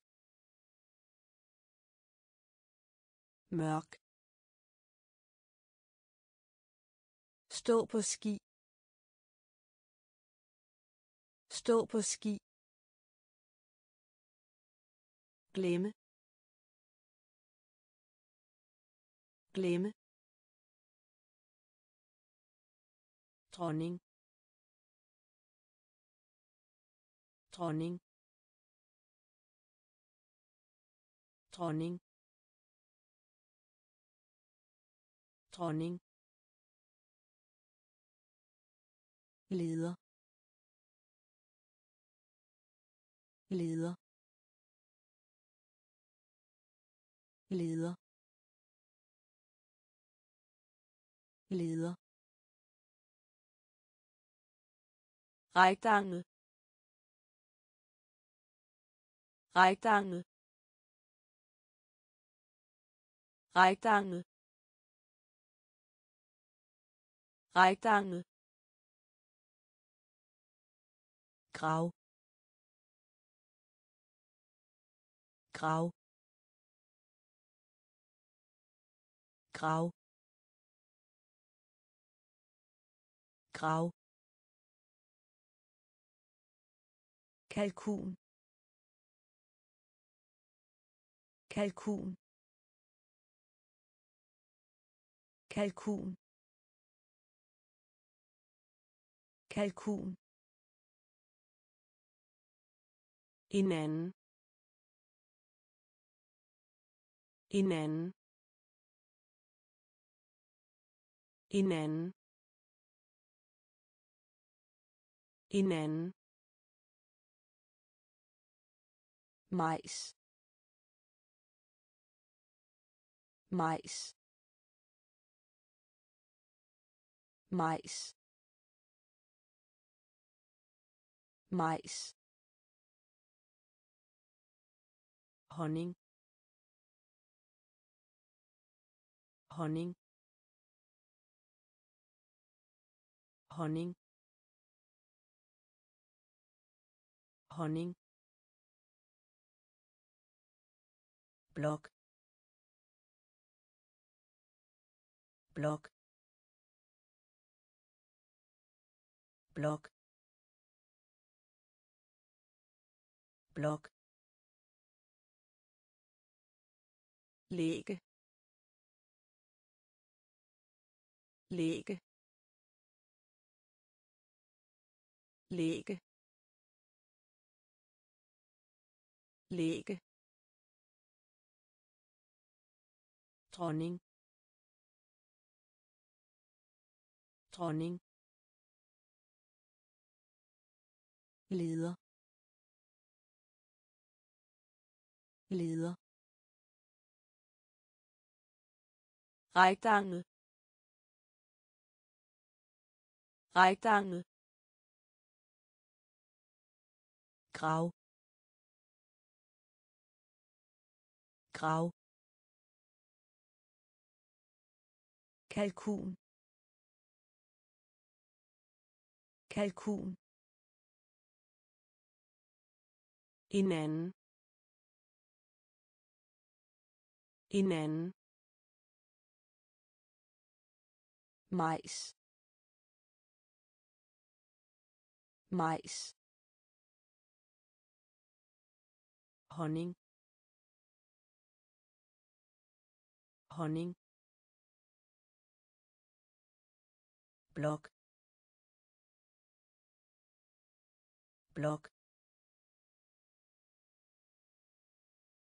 Mørk. Stå på ski. Stå på ski. Glemme. Glemme. Dronning. Dronning. Dronning. Dronning. Leder. Leder. Leder leder Rektangel. Rektangel. Rektangel. Rektangel. Grau. Grau. Grau. Grau. kalkun. Kalkun. Kalkun. Kalkun En anden. En anden. majs majs majs majs honning. Honning. Honning honning blok blok blok blok lægge. Lægge lægge. Lægge. Dronning. Dronning. Leder. Leder. Rektangel rektangel grav grav kalkun. Kalkun. En anden. En anden. Majs. Majs. Honning. Honning. Blok. Blok.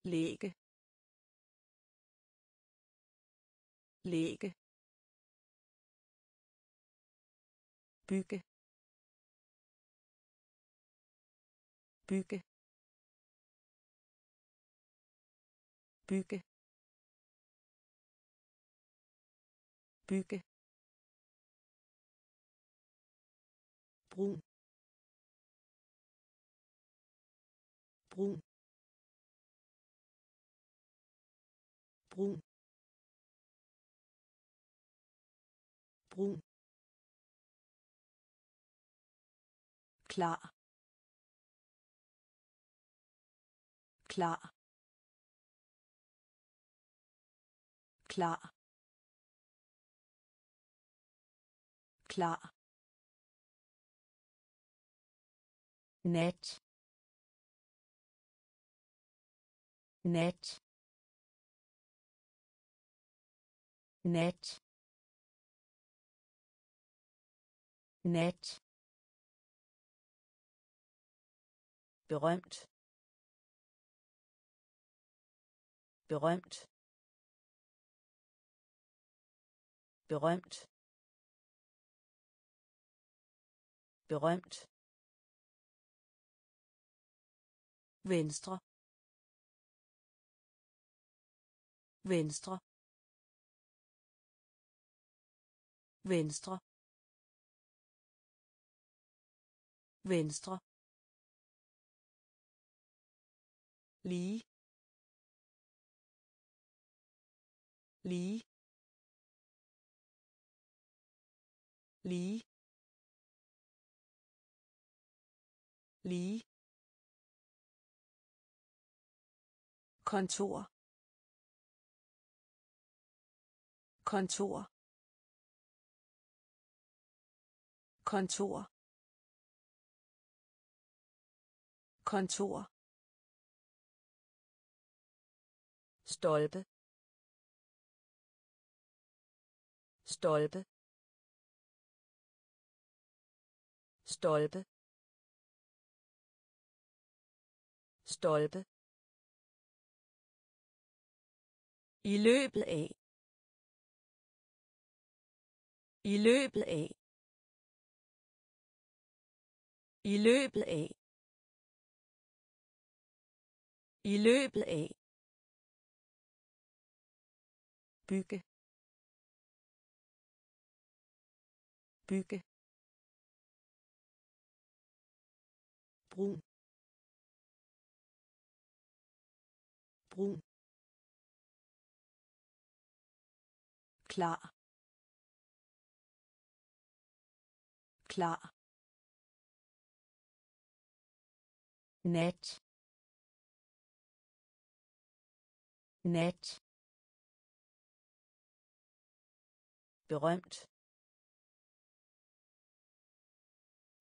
Lægge lægge bygge. Bygge. Bygge. Bygge. Brun. Brun. Brun. Brun. Klar. Klar klar. Klar. Nett nett nett nett berühmt. Berühmt. Berømt berømt venstre. Venstre. Venstre. Venstre. Lige lige lige. Lige. Kontor. Kontor. Kontor. Kontor. Stolpe. Stolpe. Stolpe stolpe i løbet af. I løbet af. I løbet af. I løbet af. Bygge. Bygge. Brun. Brun. Klar. Klar. Nett. Nett. Berühmt.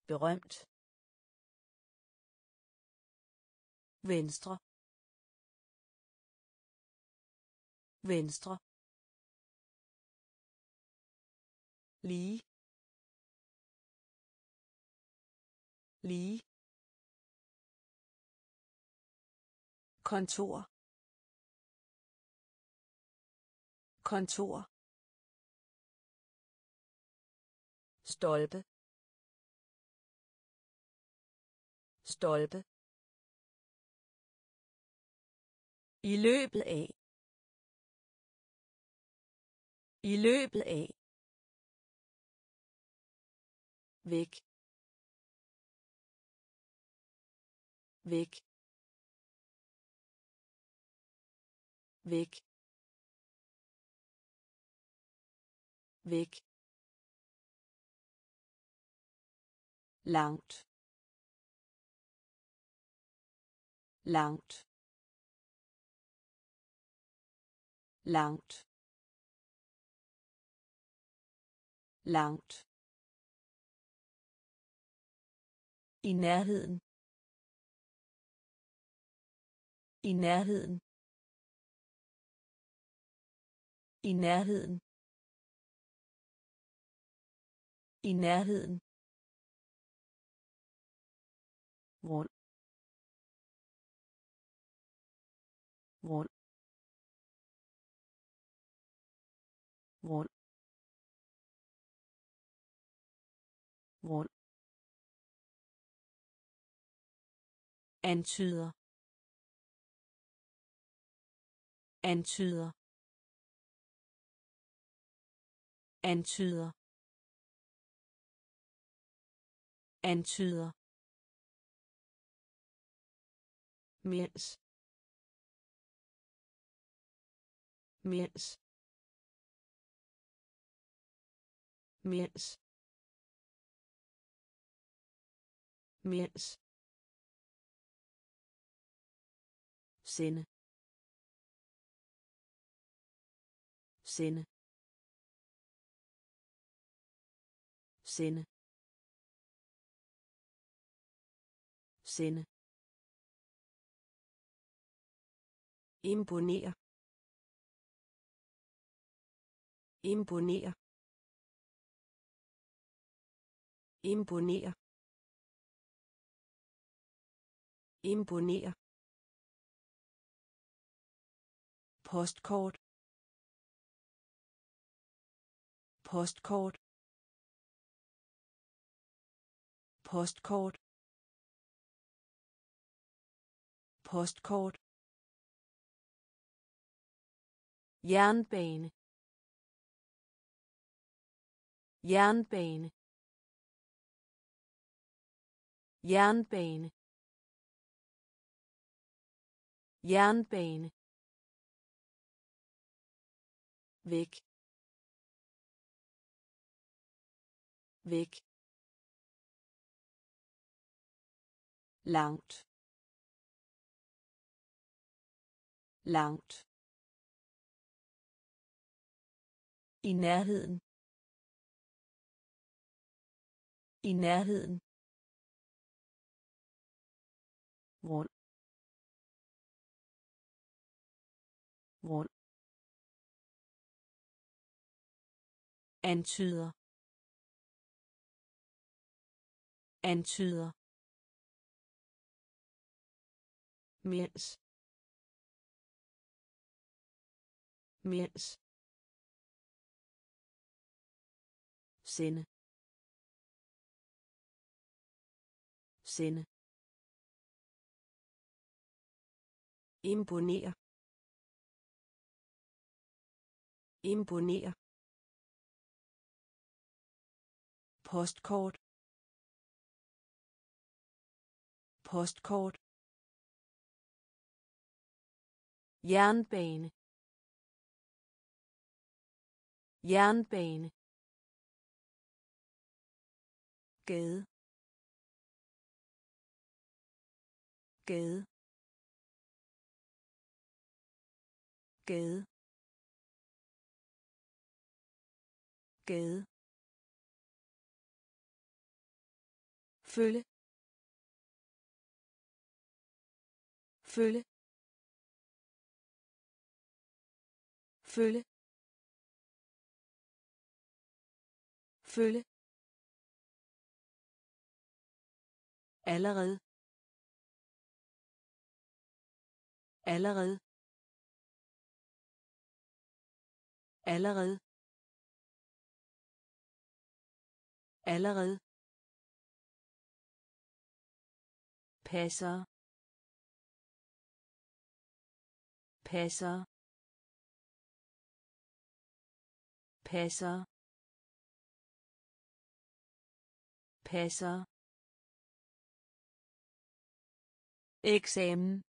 Berühmt. Venstre. Venstre. Lige. Lige. Kontor. Kontor. Stolpe. Stolpe. I løbet af. I løbet af. Væk. Væk. Væk. Væk. Langt. Langt. Langt. Langt. I nærheden. I nærheden. I nærheden. I nærheden. Rund. Rund. Grund grund antyder. Antyder. Antyder. Antyder. Mens. Mens. Mens. Mens. Sende. Sende. Sende. Sende. Imponere imponere imponere imponere postkort. Postkort. Postkort. Postkort. Jernbane. Jernbane. Jernbane jernbane væk væk langt langt i nærheden i nærheden grund grund antyder. Antyder. Mens. Mens. Sinde sinde imponere imponere postkort. Postkort. Jernbane. Jernbane. Gade. Gade. Gade. Gade. Følge. Følge. Følge. Følge. Allerede. Allerede. Allerede. Allerede. Passer. Passer. Passer. Passer. Eksamen.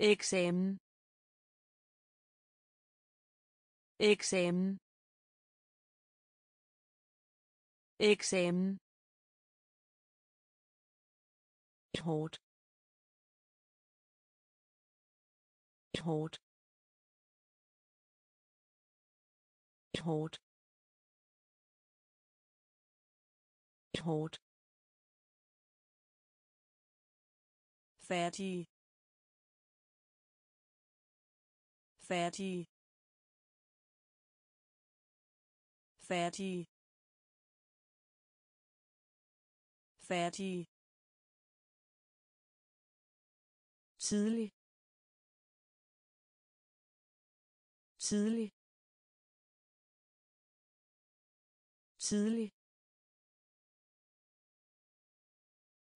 Eksamen. Eksamen. Eksamen. Hårdt. Hårdt. Hårdt. Hårdt. Færdig færdig færdig færdig tidlig. Tidlig. Tidlig.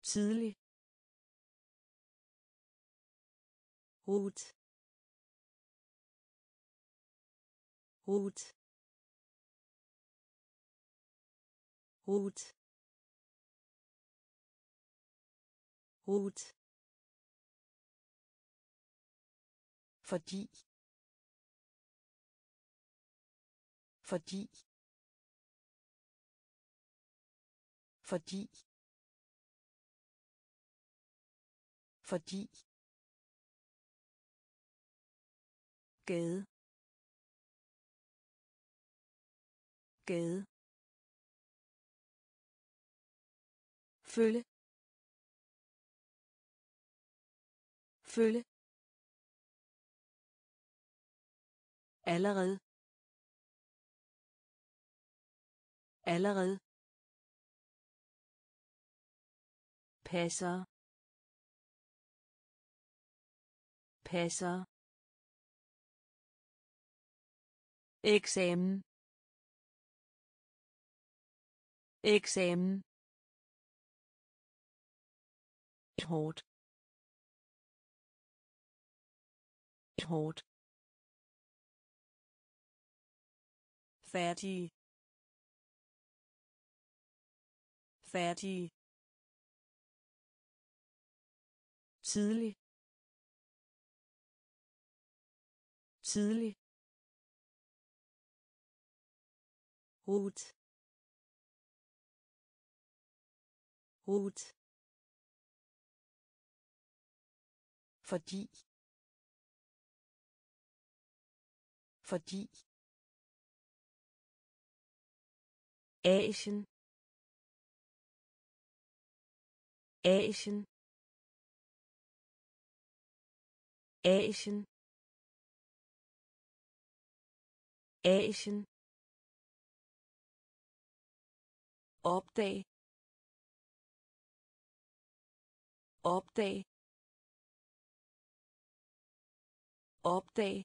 Tidlig. Rut rut rut rut fordi. Fordi. Fordi. Fordi. Gade. Gade. Følge følge allerede. Allerede. Passer. Passer. Eksamen. Eksamen. Hårdt. Hårdt. Færdig færdig tidlig. Tidlig. Hut Hut fordi. Fordi. Asien. Asien. Asien. Asien. Opdag. Opdag. Opdag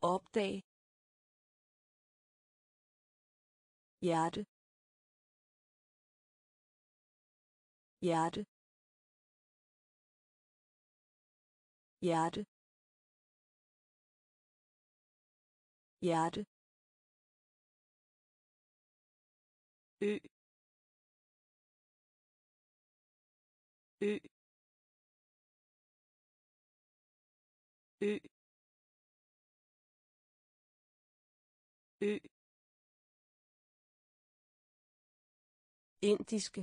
opdag hjerte. Hjerte. Hjerte. Hjerte. Ø. Ø. ø. Ø. Indiske.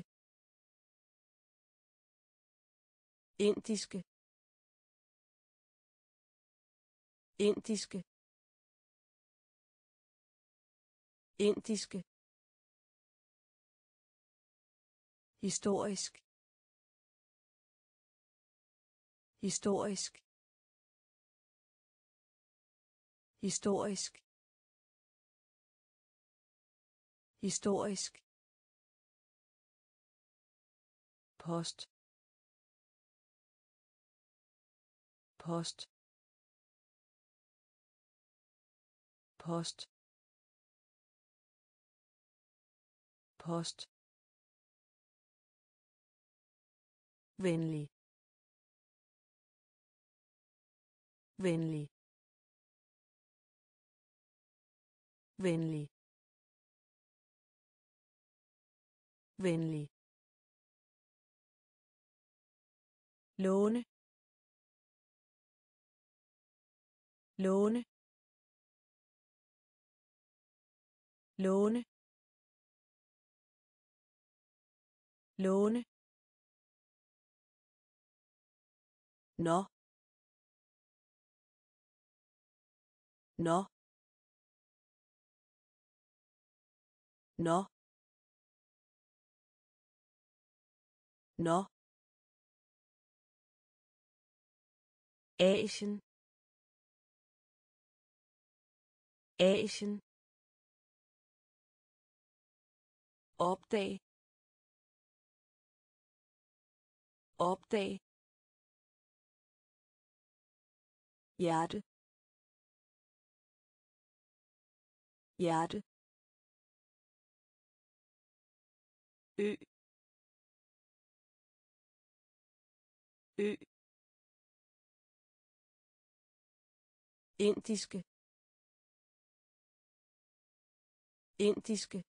Indiske. Indiske. Indiske. Historisk. Historisk. Historisk. Historisk. Post. Post. Post. Post. Venlig. Venlig. Venlig. Venlig. Låne. Låne. Låne. Låne. Nå. Nå. Nå. Nå. Asien. Asien. opdag opdag hjerte hjerte ø. Ø. Indiske. Indiske.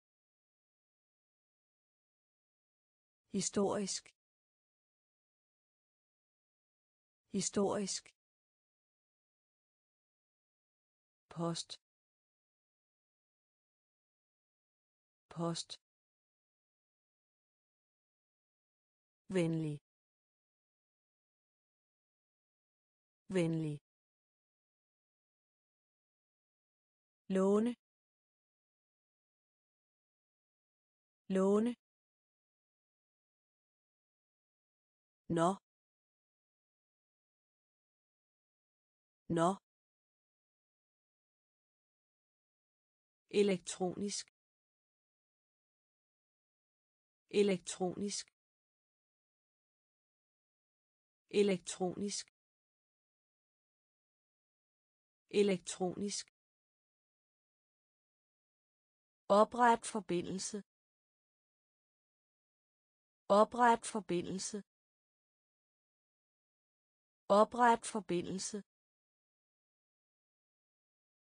Historisk. Historisk. Post. Post. Venlig. Venlig. Låne. Låne. Nå. Nå. elektronisk. Elektronisk elektronisk elektronisk Opret forbindelse. Opret forbindelse. Opret forbindelse.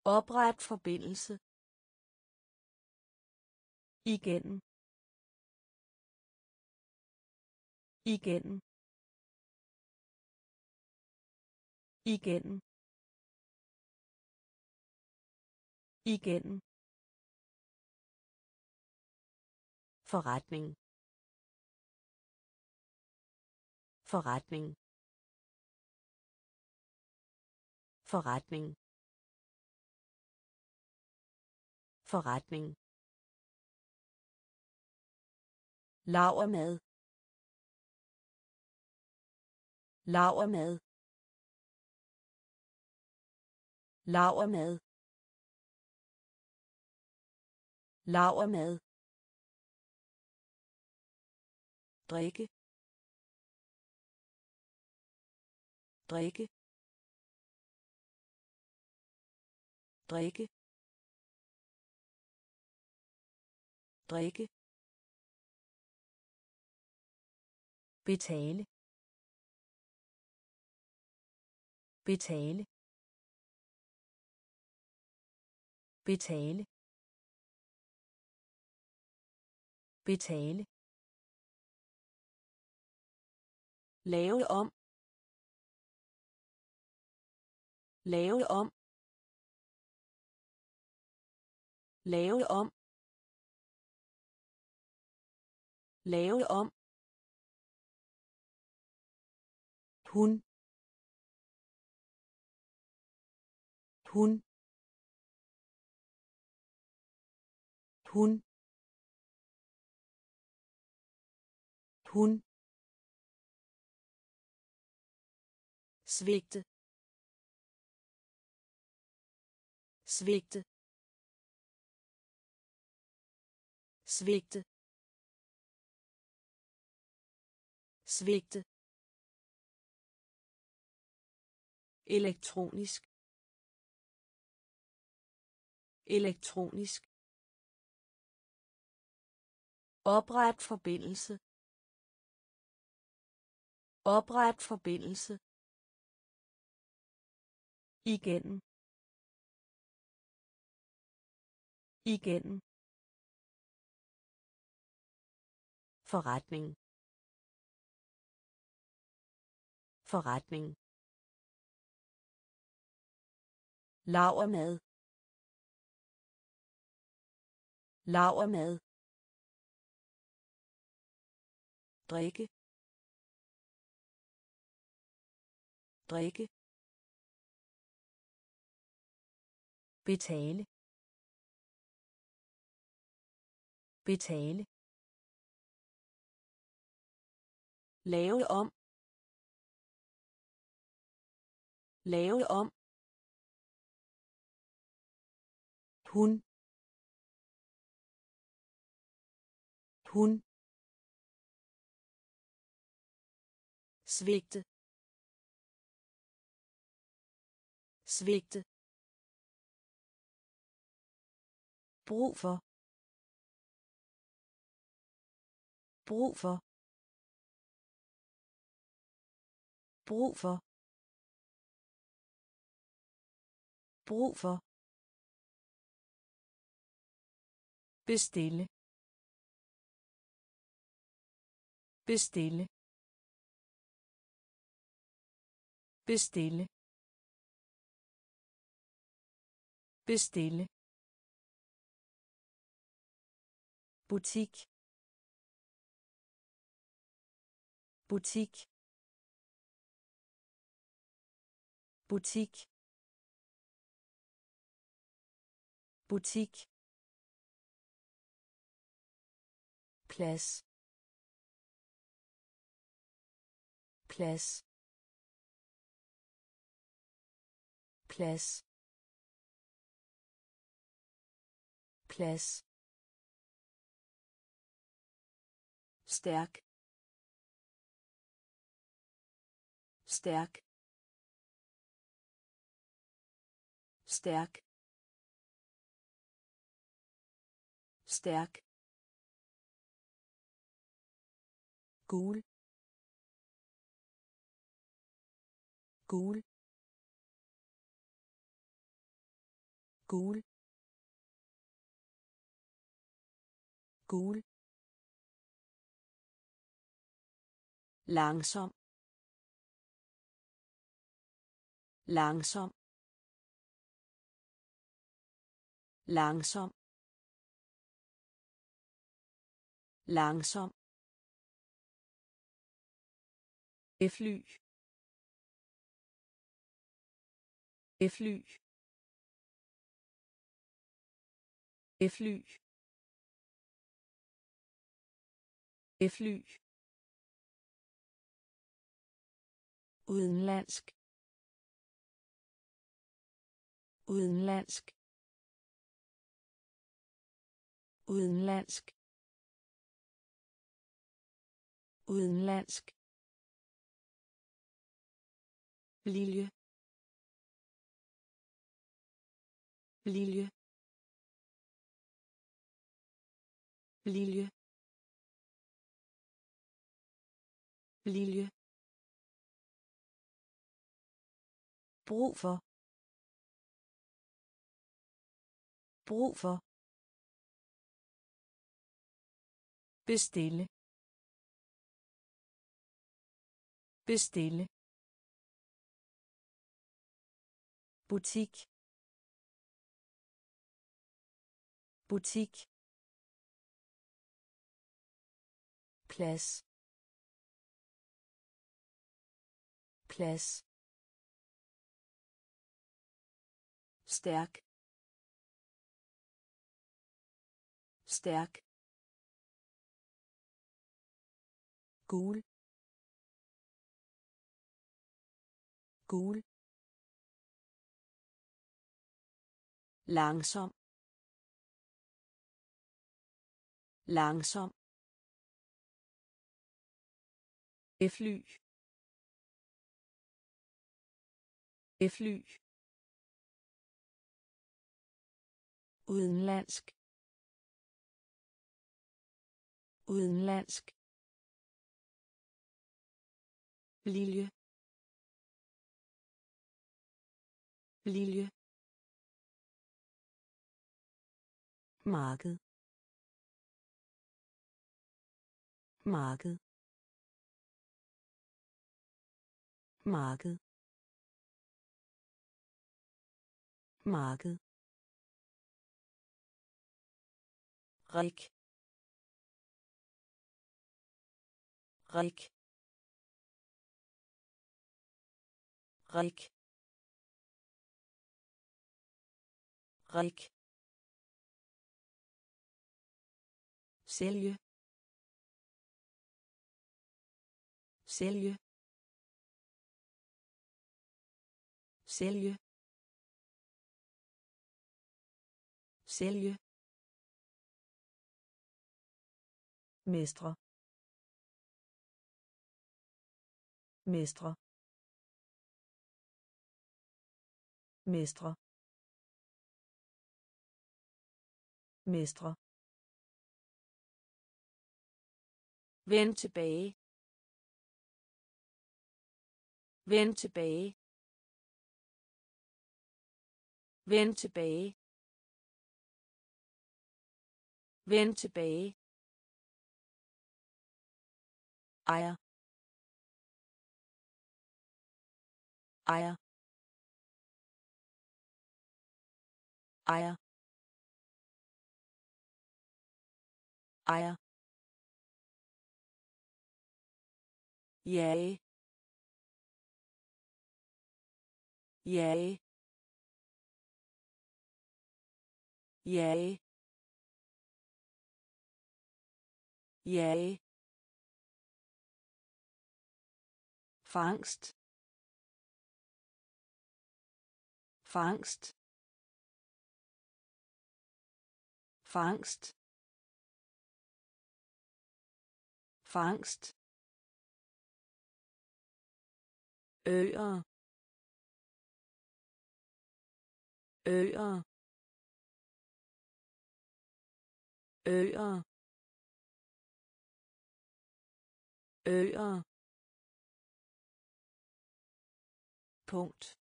Opret forbindelse. Igen. Igen. Igen. Igen. forretning. Forretning. Forretning. Forretning. Laver mad laver mad lavermad lavermad drikke. Drikke. Drikke. Drikke. Betale. Betale. Betale. Betale. Lave om. Lave om. Lave om. Lave om. Hun. Hun. Hun. Hun. Svigte. Svigte. Svigte. Svigte. Elektronisk. Elektronisk. Opret forbindelse. Opret forbindelse. Igen. Igen. Forretning. Forretning. Lavermad lavermad drikke. Drikke. Betale. Betale. Lave om. Lave om. Hun. Hun. Svigte. Svigte. Brug for. Brug for. Brug for. Brug for. Bestille. Bestille. Bestille. Bestille. Butik. Butik. Butik. Butik. Plads. Plads. Plads. Plads. Stærk. Stærk. Stærk. Stærk. Gul. Gul. Gul. Gul. Langsom. Langsom. Langsom. Langsom. Fly. Fly. Fly. Fly. Udenlandsk. Udenlandsk. Udenlandsk. Udenlandsk. Lilje. Lilje. Lilje. Lilje. Brug for. Brug for. Bestille. Bestille. Butik. Butik. Plads. Plads. Stærk. Stærk. Gul. Gul. Langsom. Langsom. Fly. Fly. Udenlandsk. Udenlandsk. Lilje. Lilje. Marked. Marked. Marked. Marked. Rik. Rik. Rik. Rik. Sælge. Sælge. Sælge. Sælge. Mestre. Mestre. Mestre. Mestre. Vend tilbage. Vend tilbage. Vend tilbage. Vend tilbage. ejer. Ejer. Ejer. Ejer. Jage. Jage jage jage fangst. Fangst. Fangst. Fangst. Øer. Øer øer. Øer. Punkt.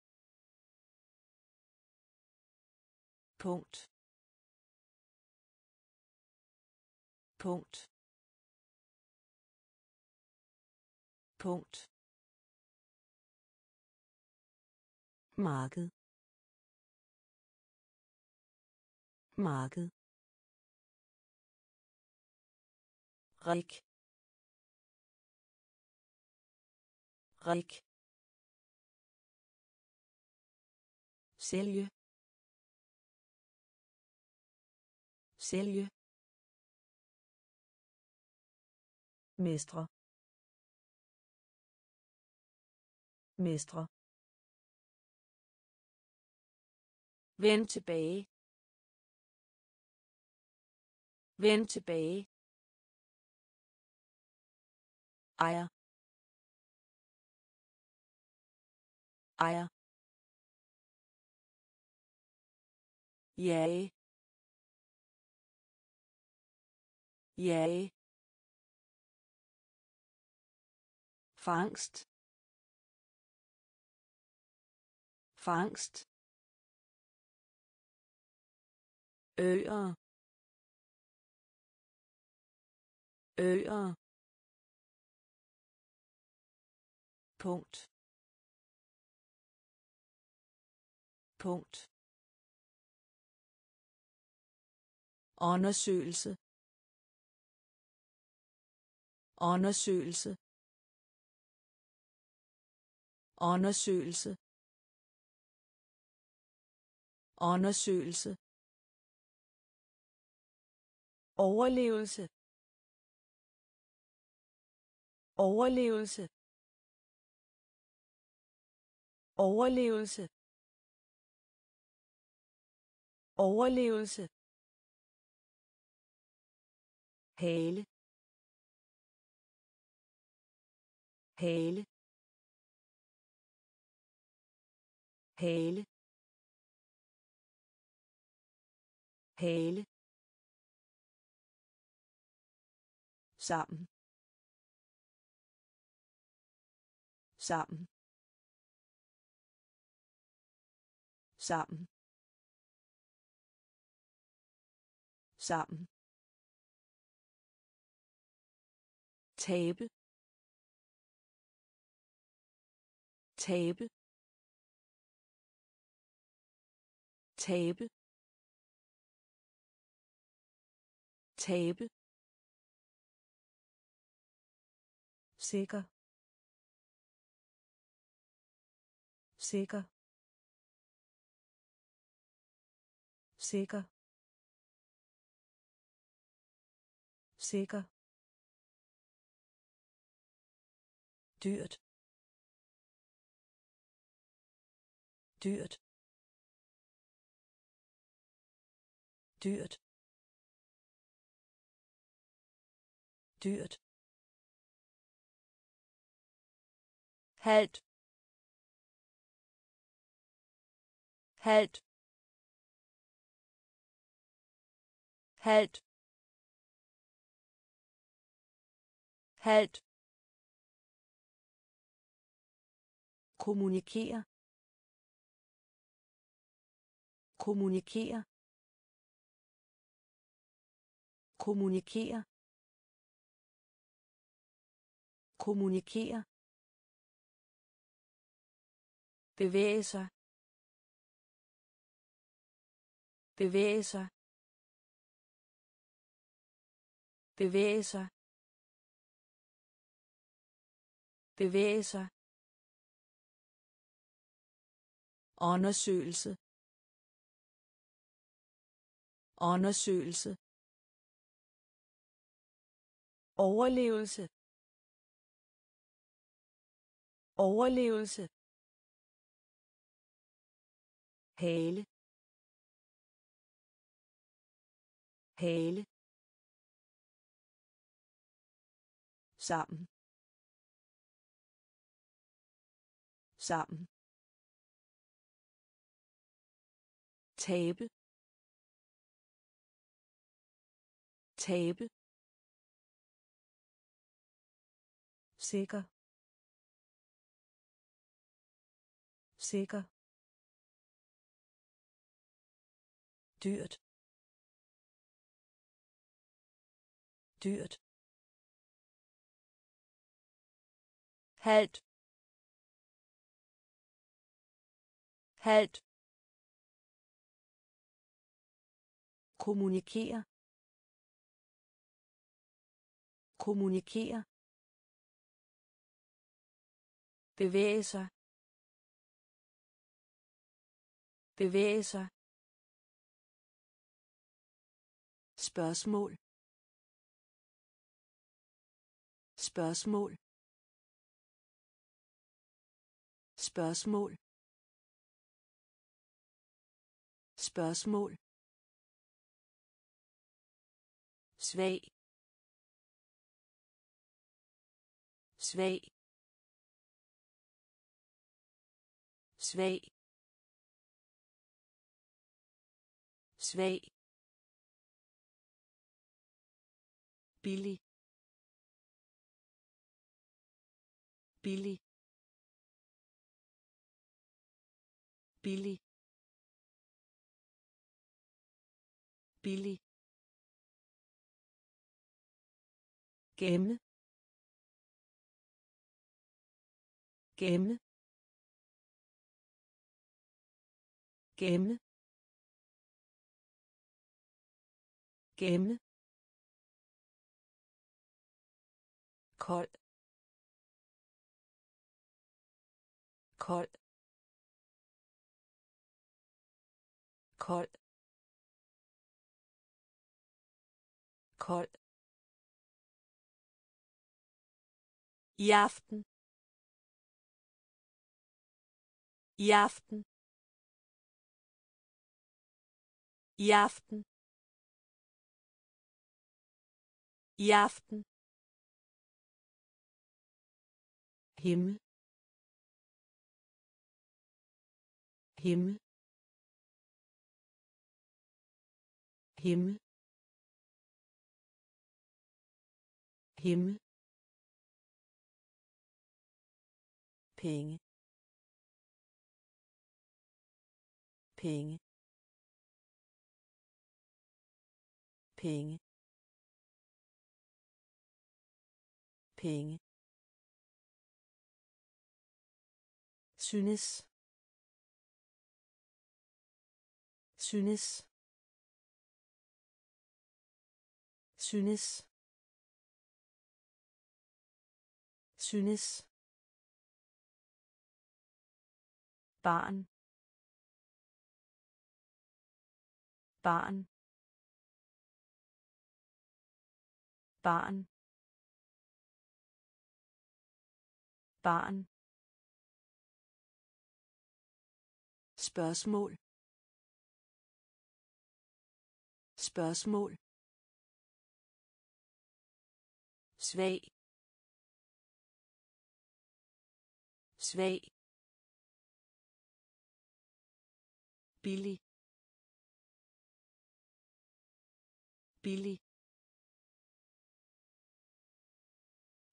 Punkt. Punkt. Punkt. Marked. Marked. Rik. Rik. Sælge. Sælge. Mestre. Mestre. Vend tilbage. Vend tilbage. Ejer. Ejer. Jage. Jage. Fangst. Fangst. Øer. Øer. Punkt. Punkt. Undersøgelse. Undersøgelse. Undersøgelse. Undersøgelse. Overlevelse. Overlevelse overlevelse. Overlevelse. Hale. Hale. Hale. Hale. Sammen. Sammen. Sammen. Sammen. Tabe. Tabe. Tabe. Tabe. Sikker. Sikker. Sikker. Sikker. Dyrt. Dyrt. Dyrt. Dyrt. Halt. Halt. Halt. Halt. Kommunikere. Kommunikere. Kommunikere. Kommunikere. Bevæge sig. Bevæge sig. Bevæge sig. Bevæge sig. Undersøgelse. Undersøgelse. Overlevelse. Overlevelse. Hale. Hale. Sammen. Sammen. Tabe. Tabe. Sikker. Sikker. Dyrt. Dyrt. Halt. Halt. Kommunikere kommunikere bevæge sig. Bevæge sig. Spørgsmål. Spørgsmål. Spørgsmål. Spørgsmål. Svag. Svag. Svag. Svag. Billig. Billig. Billig. Billig. Gemme. Gemme. Gemme. Gemme. Kold. Kold. Kold kold i aften. I aften. I aften. I aften. Himmel. Himmel himmel himmel penge penge penge penge synes. Synes synes. Synes. Barn. Barn. Barn. Barn. Spørgsmål. Spørgsmål. Svag. Svag. Billig. Billig.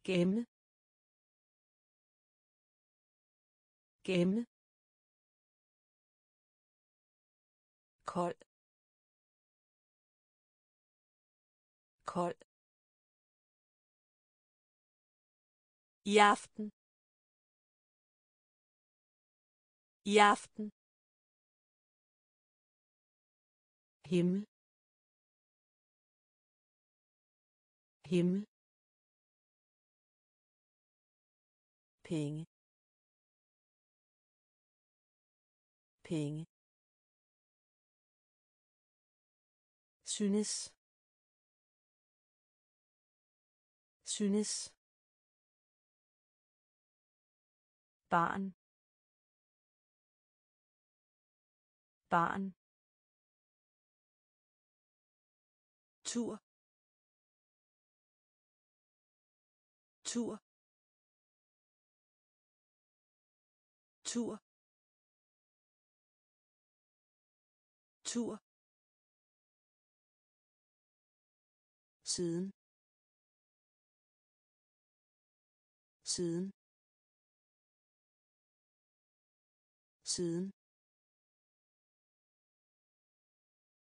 Gemme. Gemme. Kold. Kold. I aften. I aften. Himmel. Himmel. Penge. Penge. Synes. Synes barn. Barn. Tur. Tur. Tur. Tur. Siden. Siden. Siden.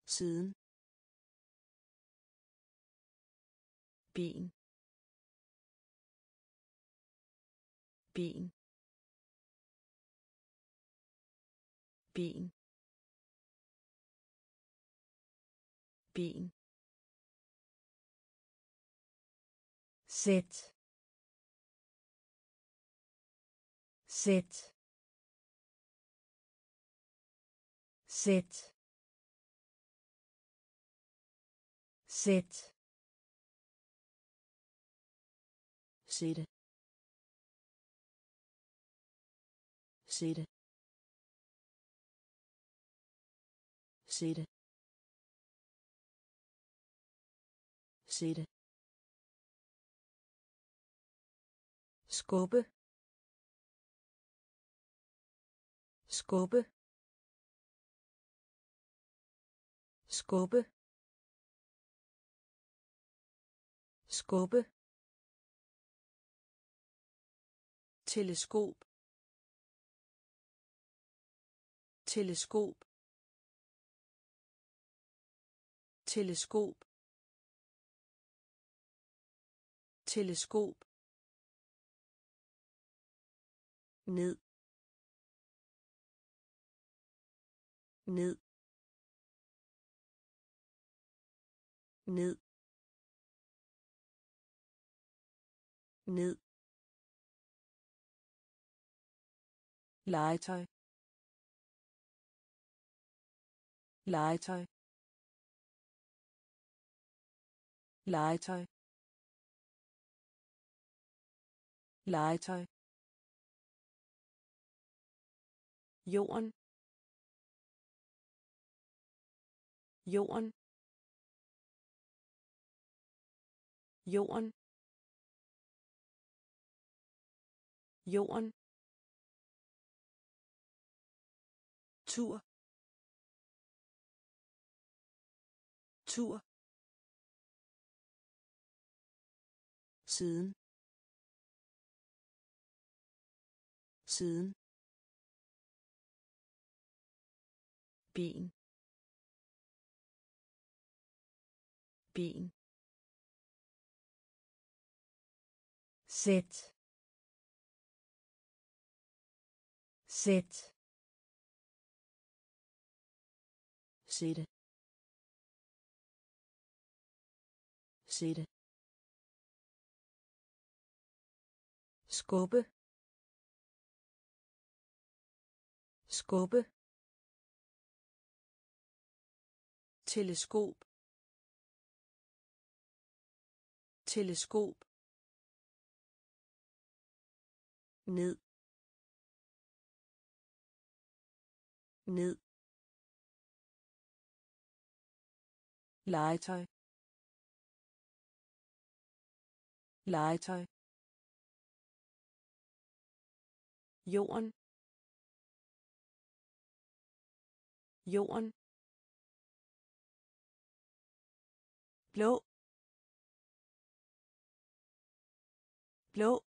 Siden. Ben ben ben ben sæt sæt sæt sæt sætte sætte sætte sætte skubbe skubbe skubbe. Skubbe. Teleskop. Teleskop. Teleskop. Teleskop. Ned. Ned. Ned. Ned. Legetøj. Legetøj. Legetøj. Legetøj. Jorden. Jorden. Jorden. Jorden. Tur. Tur. Siden. Siden. Ben ben sæt. Sæt. Sætte. Sætte. Skubbe. Skubbe. Teleskop. Teleskop. Ned. Ned. Legetøj. Legetøj. Jorden. Jorden. Blå. Blå.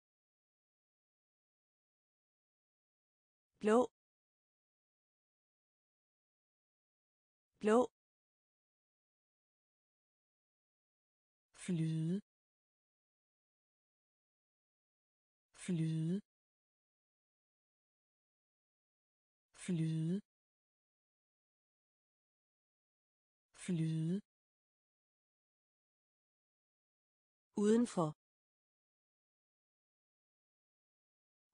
Blå. Blå. Flyde. Flyde. Flyde. Flyde. Udenfor.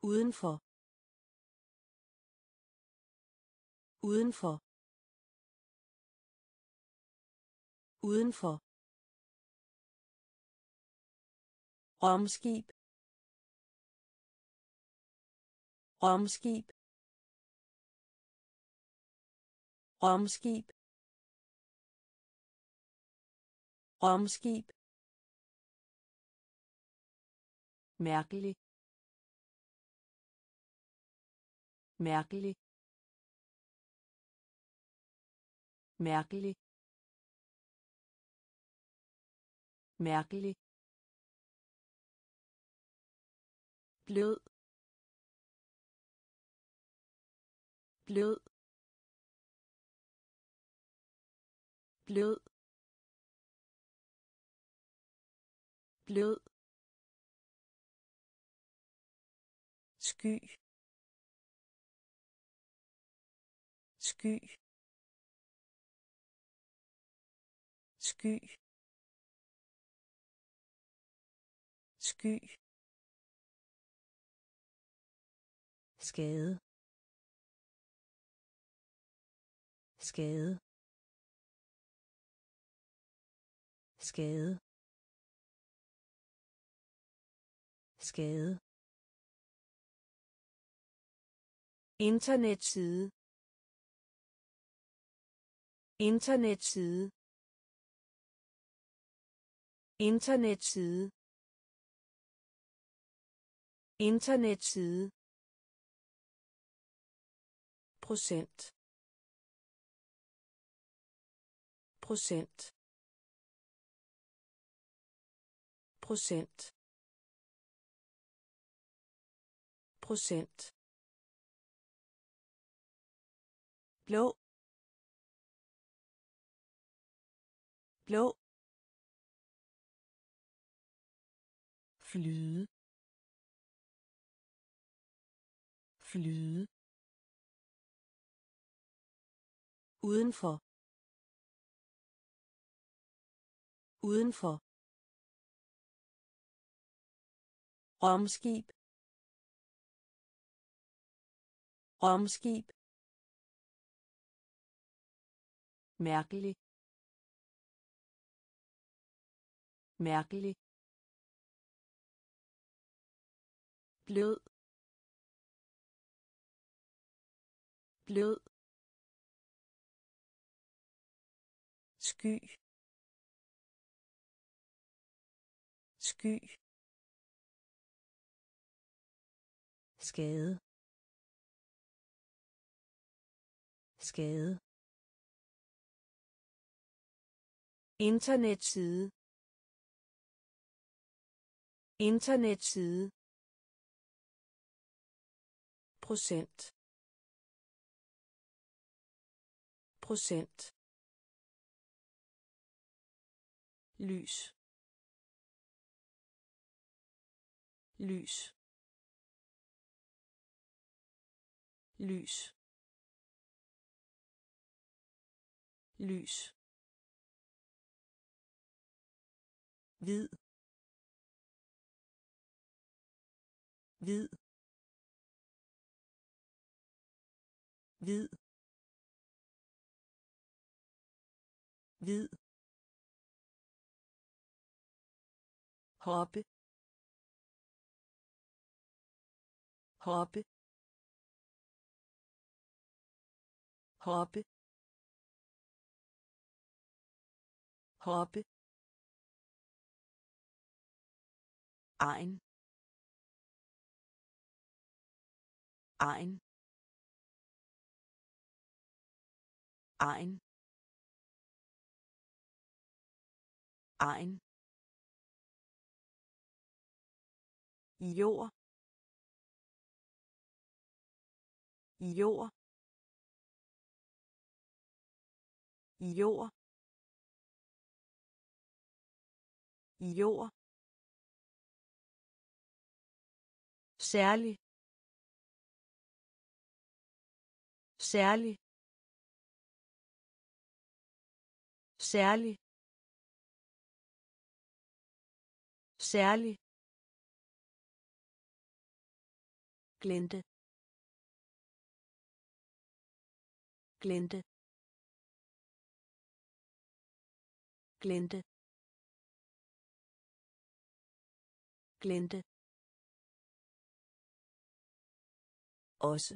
Udenfor. Udenfor. Udenfor. Romskib romskib romskib romskib mærkelig. Mærkelig. Mærkelig. Mærkelig. Blød. Blød. Blød. Blød. Sky. Sky. Sky. Sky. Skade. Skade. Skade. Skade. Internetside. Internetside internetside. Internetside. Procent. Procent. Procent. Procent. Blå. Blå. Flyde. Flyde. Udenfor. Udenfor. Romskib romskib mærkelig. Mærkelig. Blød. Blød. Sky. Sky. Skade. Skade. Internetside. Internetside procent. Procent. Lys. Lys. Lys. Lys. Hvid. Hvid. Hvid. Hvid. Hoppe. Hoppe. Hoppe. Hoppe. Ein. Ein. Ein. Ein. Jord. Jord. Jord. Jord. Særlig. Særlig. Særlig. Særlig. Glente. Glente. Glente. Glente. Også.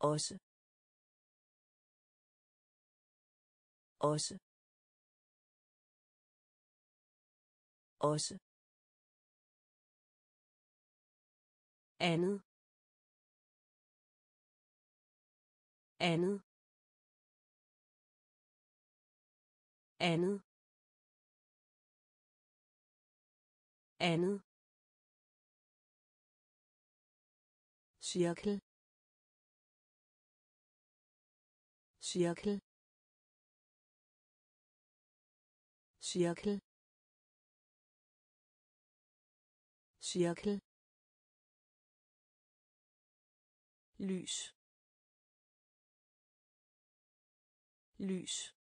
Også. Også. Også. Andet. Andet. Andet. Andet. Cirkel. Cirkel. Cirkel. Cirkel. Lys. Lys.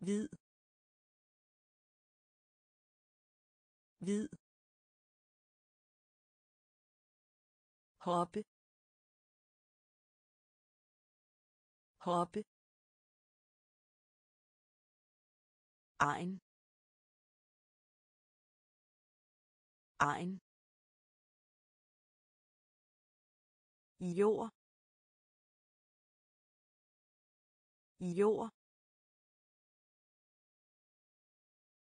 Hvid. Hvid. Hoppe. Hoppe. Ein. Ein. jord. Jord.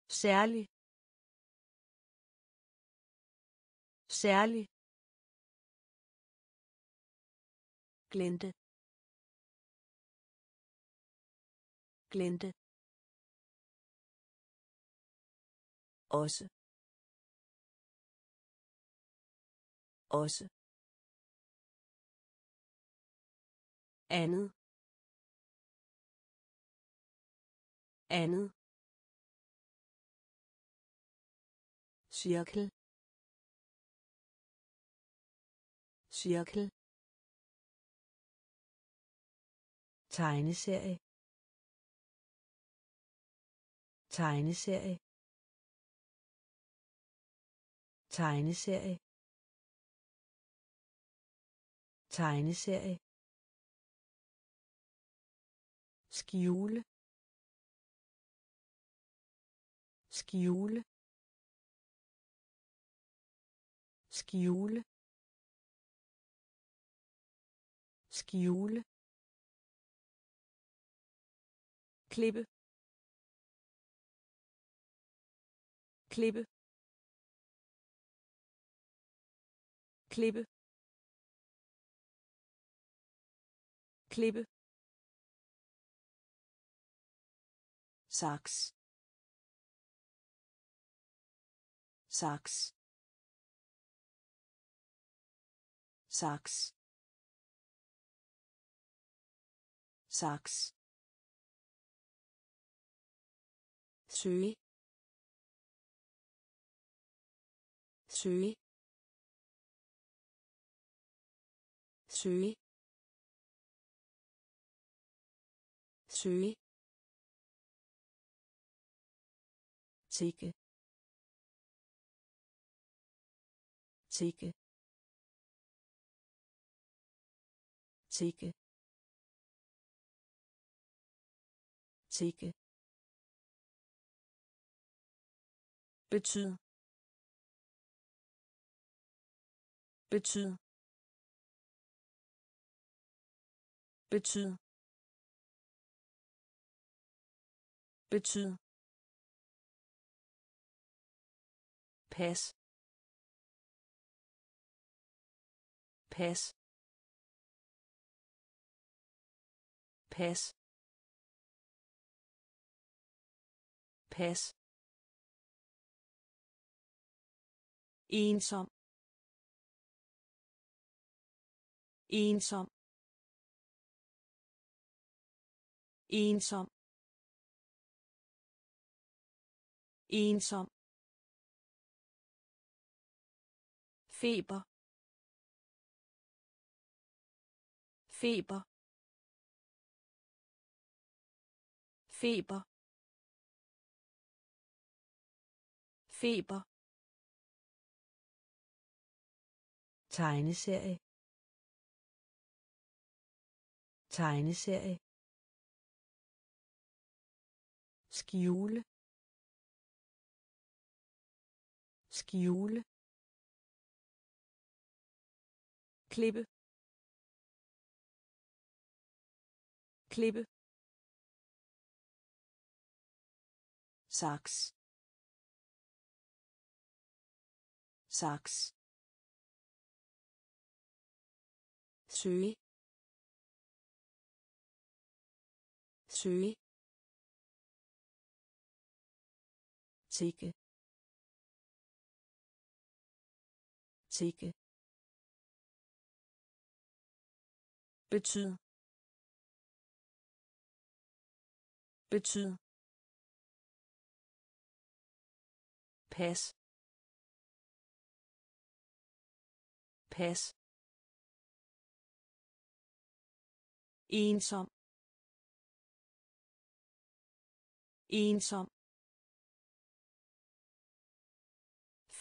Særlig. Særlig. Glente. Glente. Også. Også. Andet. Andet. Cirkel. Cirkel. Tegneserie. Tegneserie. Tegneserie. Tegneserie. Skjule. Skjule. Skjule. Skjule. Klippe. Klippe. Klippe. Klippe. Saks. Saks. Saks. Saks. Søge. Søge. Søge. Søge. Tikke tikke tikke tikke betyd. Betyd. Betyd betyd pas. Pas. Pas. Pas. Ensom. Ensom. Ensom. Ensom. Feber. Feber. Feber. Feber. Tegneserie. Tegneserie. Skjule skjule klippe klippe saks saks søge søge tikke tikke betyd. Betyd. Pas. Pas. Ensom. Ensom.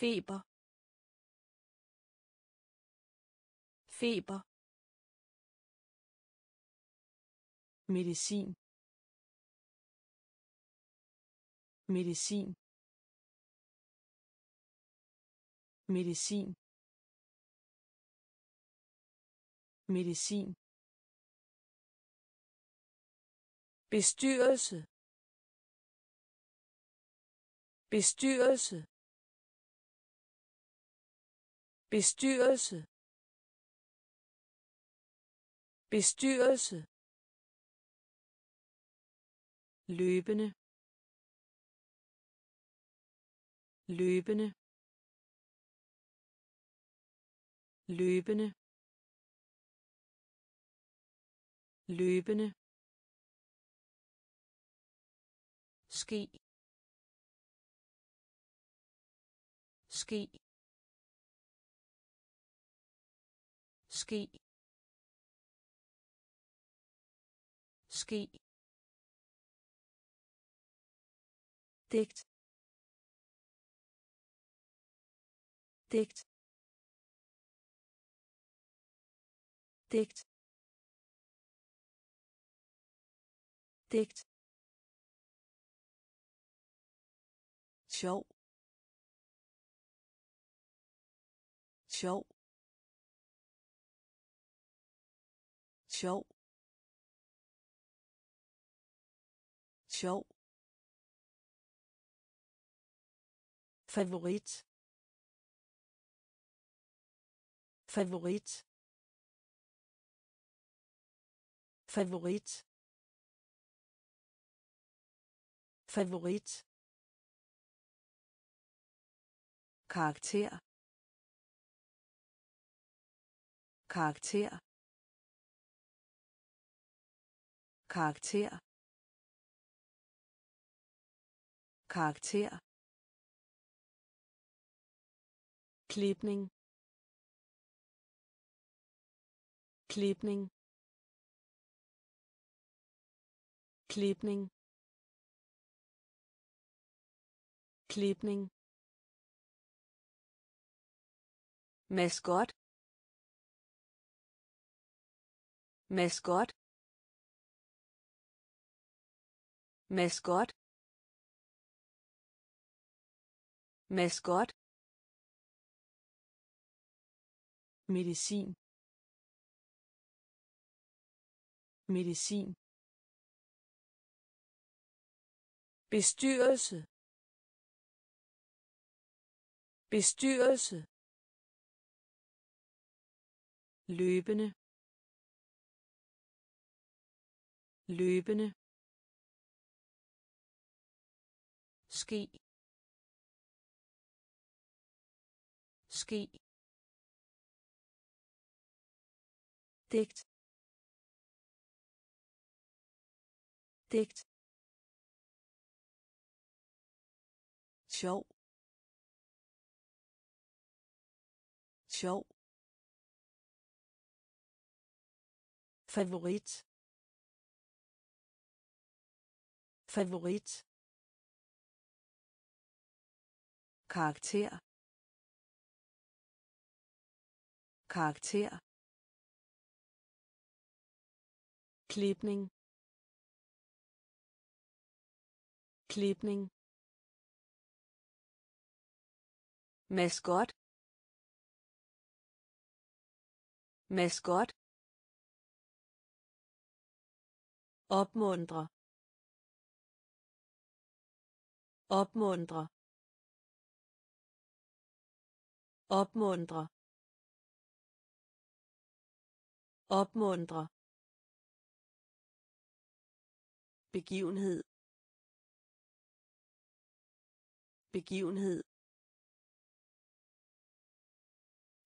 Feber. Feber. Medicin. Medicin. Medicin. Medicin. Bestyrelse. Bestyrelse bestyrelse. Bestyrelse. Løbende. Løbende. Løbende. Løbende. Ske. Ske. Ske ske digt digt digt digt sjov sjov sjov. Sjov. Favorit. Favorit. Favorit. Favorit. Karakter. Karakter. Karakter. Karakter. Klipning. Klipning. Klipning. Klipning. Maskot. Maskot. Maskot. Maskot. Medicin. Medicin. Bestyrelse. Bestyrelse. Løbende. Løbende ske ske digt digt sjov sjov favorit favorit karakter. Karakter. Klipning. Klipning. Maskot. Maskot. Opmuntre. Opmuntre. Opmuntre. Opmuntre. Begivenhed. Begivenhed.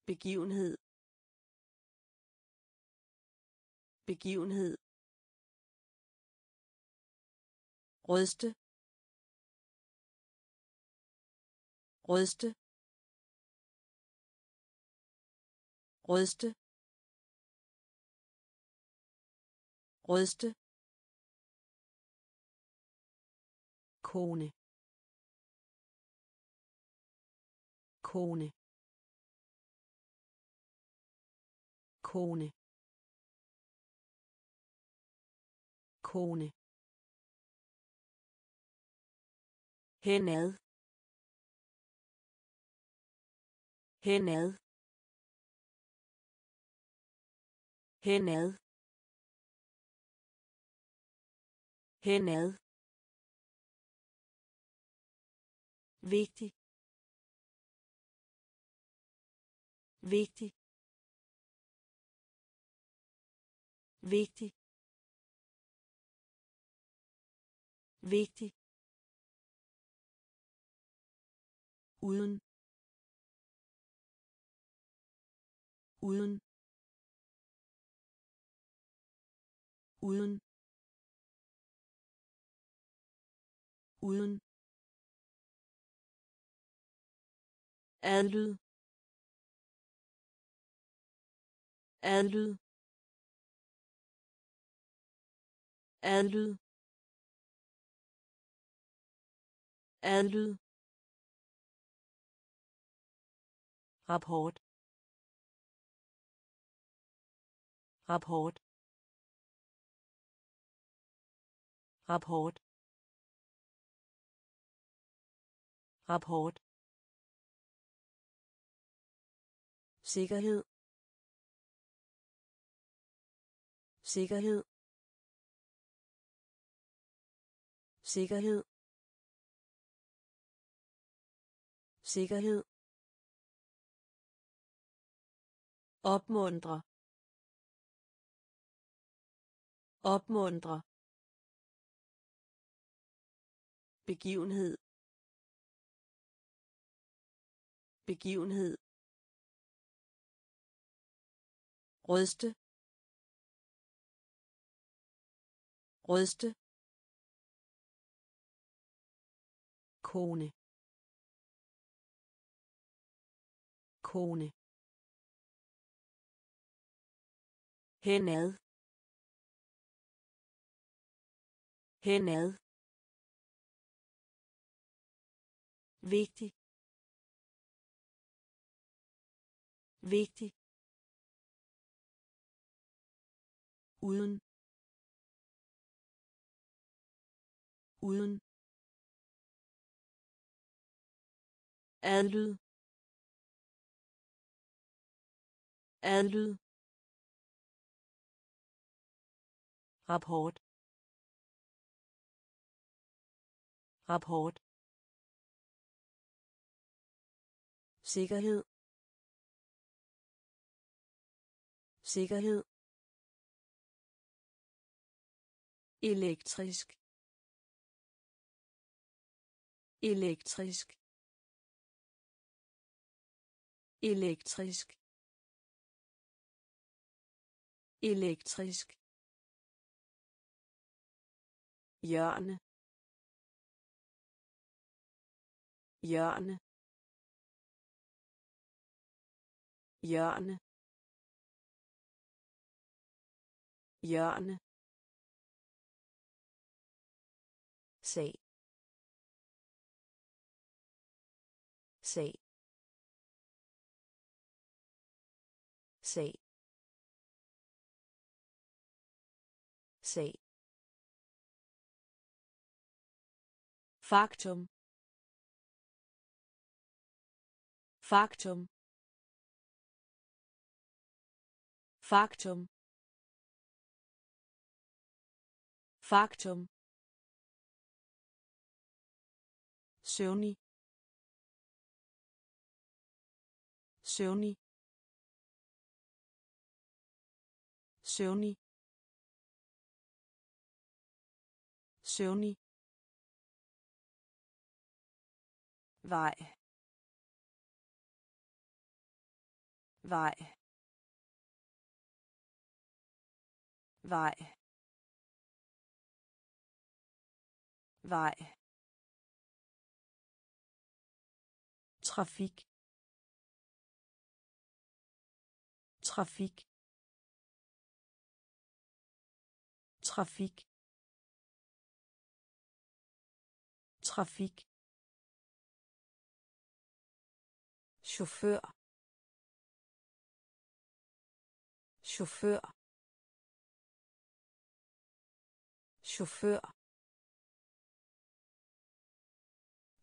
Begivenhed. Begivenhed. Ryste ryste rødste. Rødste. Kone. Kone. Kone. Kone. Henad. Henad. Henad. Henad. Vigtig. Vigtig. Vigtig. Vigtig. Uden. Uden. Uden. Uden. Adlyd. Adlyd. Adlyd. Adlyd. Rapport. Rapport. Rapport. Rapport. Sikkerhed. Sikkerhed. Sikkerhed. Sikkerhed. Opmuntre. Opmuntre. Begivenhed. Begivenhed. Ryste ryste kone. Kone. Henad. Henad. Vigtig. Vigtig. Uden. Uden. Adlyd. Adlyd. Rapport. Rapport. Sikkerhed. Sikkerhed. Elektrisk. Elektrisk. Elektrisk. Elektrisk. Hjørne. Hjørne. Hjørne. Hjørne. Se se se se Faktum. Faktum. Faktum. Faktum. søvnig. Søvnig. Søvnig. Søvnig. Vej. Vej. Vej. Vej. Trafik. Trafik. Trafik. Trafik. Chauffør chauffør chauffør.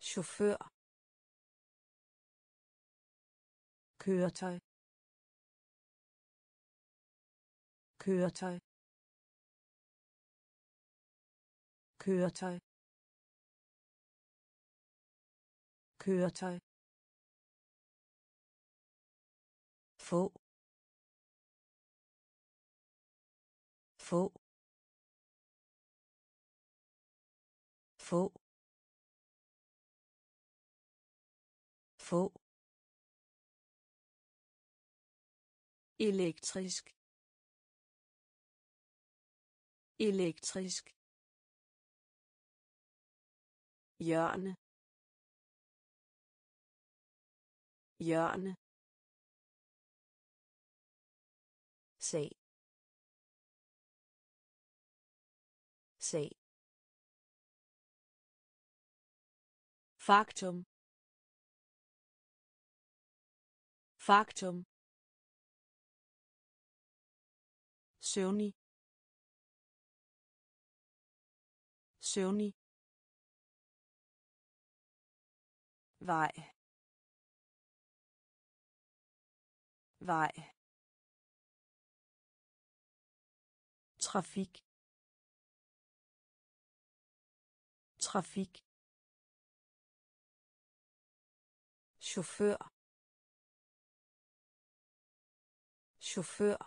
Chauffør. Køretøj. Køretøj. Køretøj. Køretøj. Få. Få. Få. Få. Elektrisk. Elektrisk. Hjørne. Hjørne. Sag. Sag. Faktum. Faktum. Søvnig. Søvnig. Vej. Vej. Trafik. Trafik. Chauffør. Chauffør.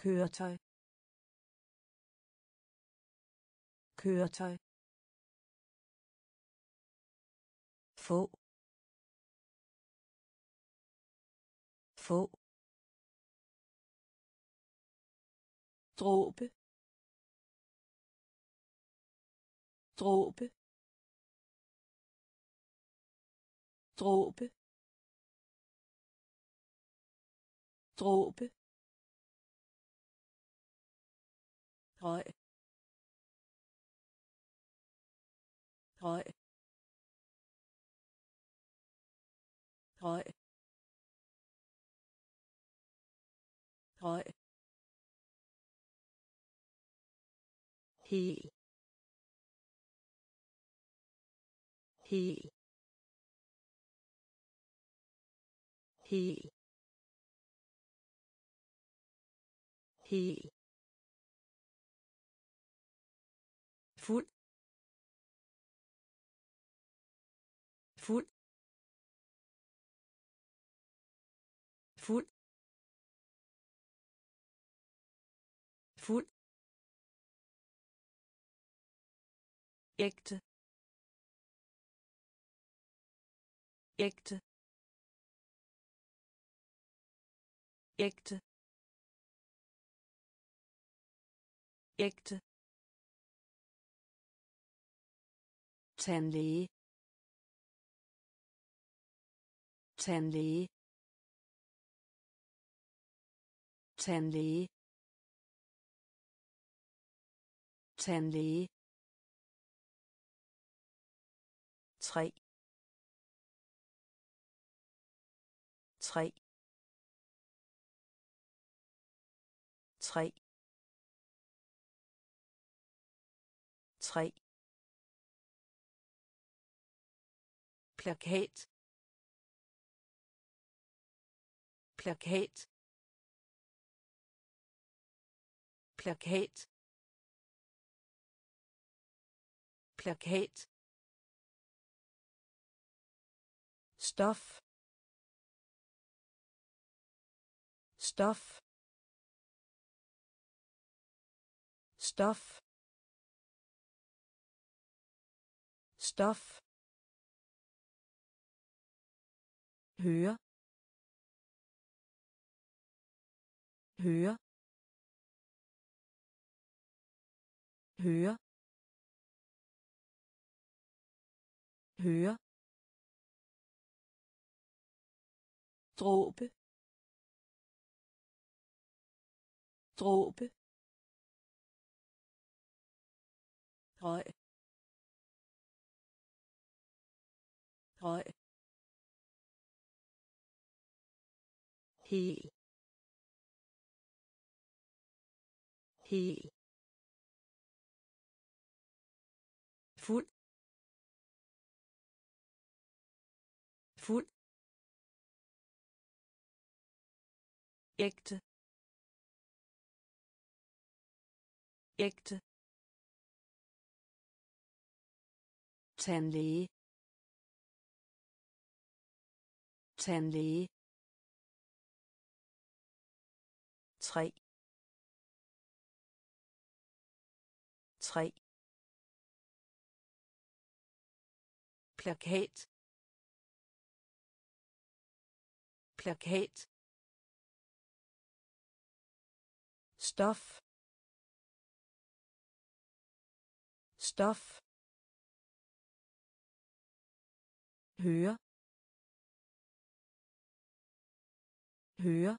Køretøj. Køretøj. Få. Få. Dråbe. Dråbe. Dråbe dråbe høj høj høj høj hel. Hel hel. Hel. Fuld. Fuld. Fuld. Fuld. Ægte. Ægte. Ægte. Ægte. Tandlæge. Tandlæge. Tandlæge. Tandlæge. Tre tre tre. Tre. Plakat. Plakat. Plakat. Plakat. Stof. Stof. Stof stof høre. Høre. Høre. Høre. Dråbe. Dråbe røg røg hel. Hel. Fuld. Fuld. Ægte. Ægte. Tandlæge. Tandlæge. Tre tre plakat. Plakat. Stof. Stof. Høre. Høre.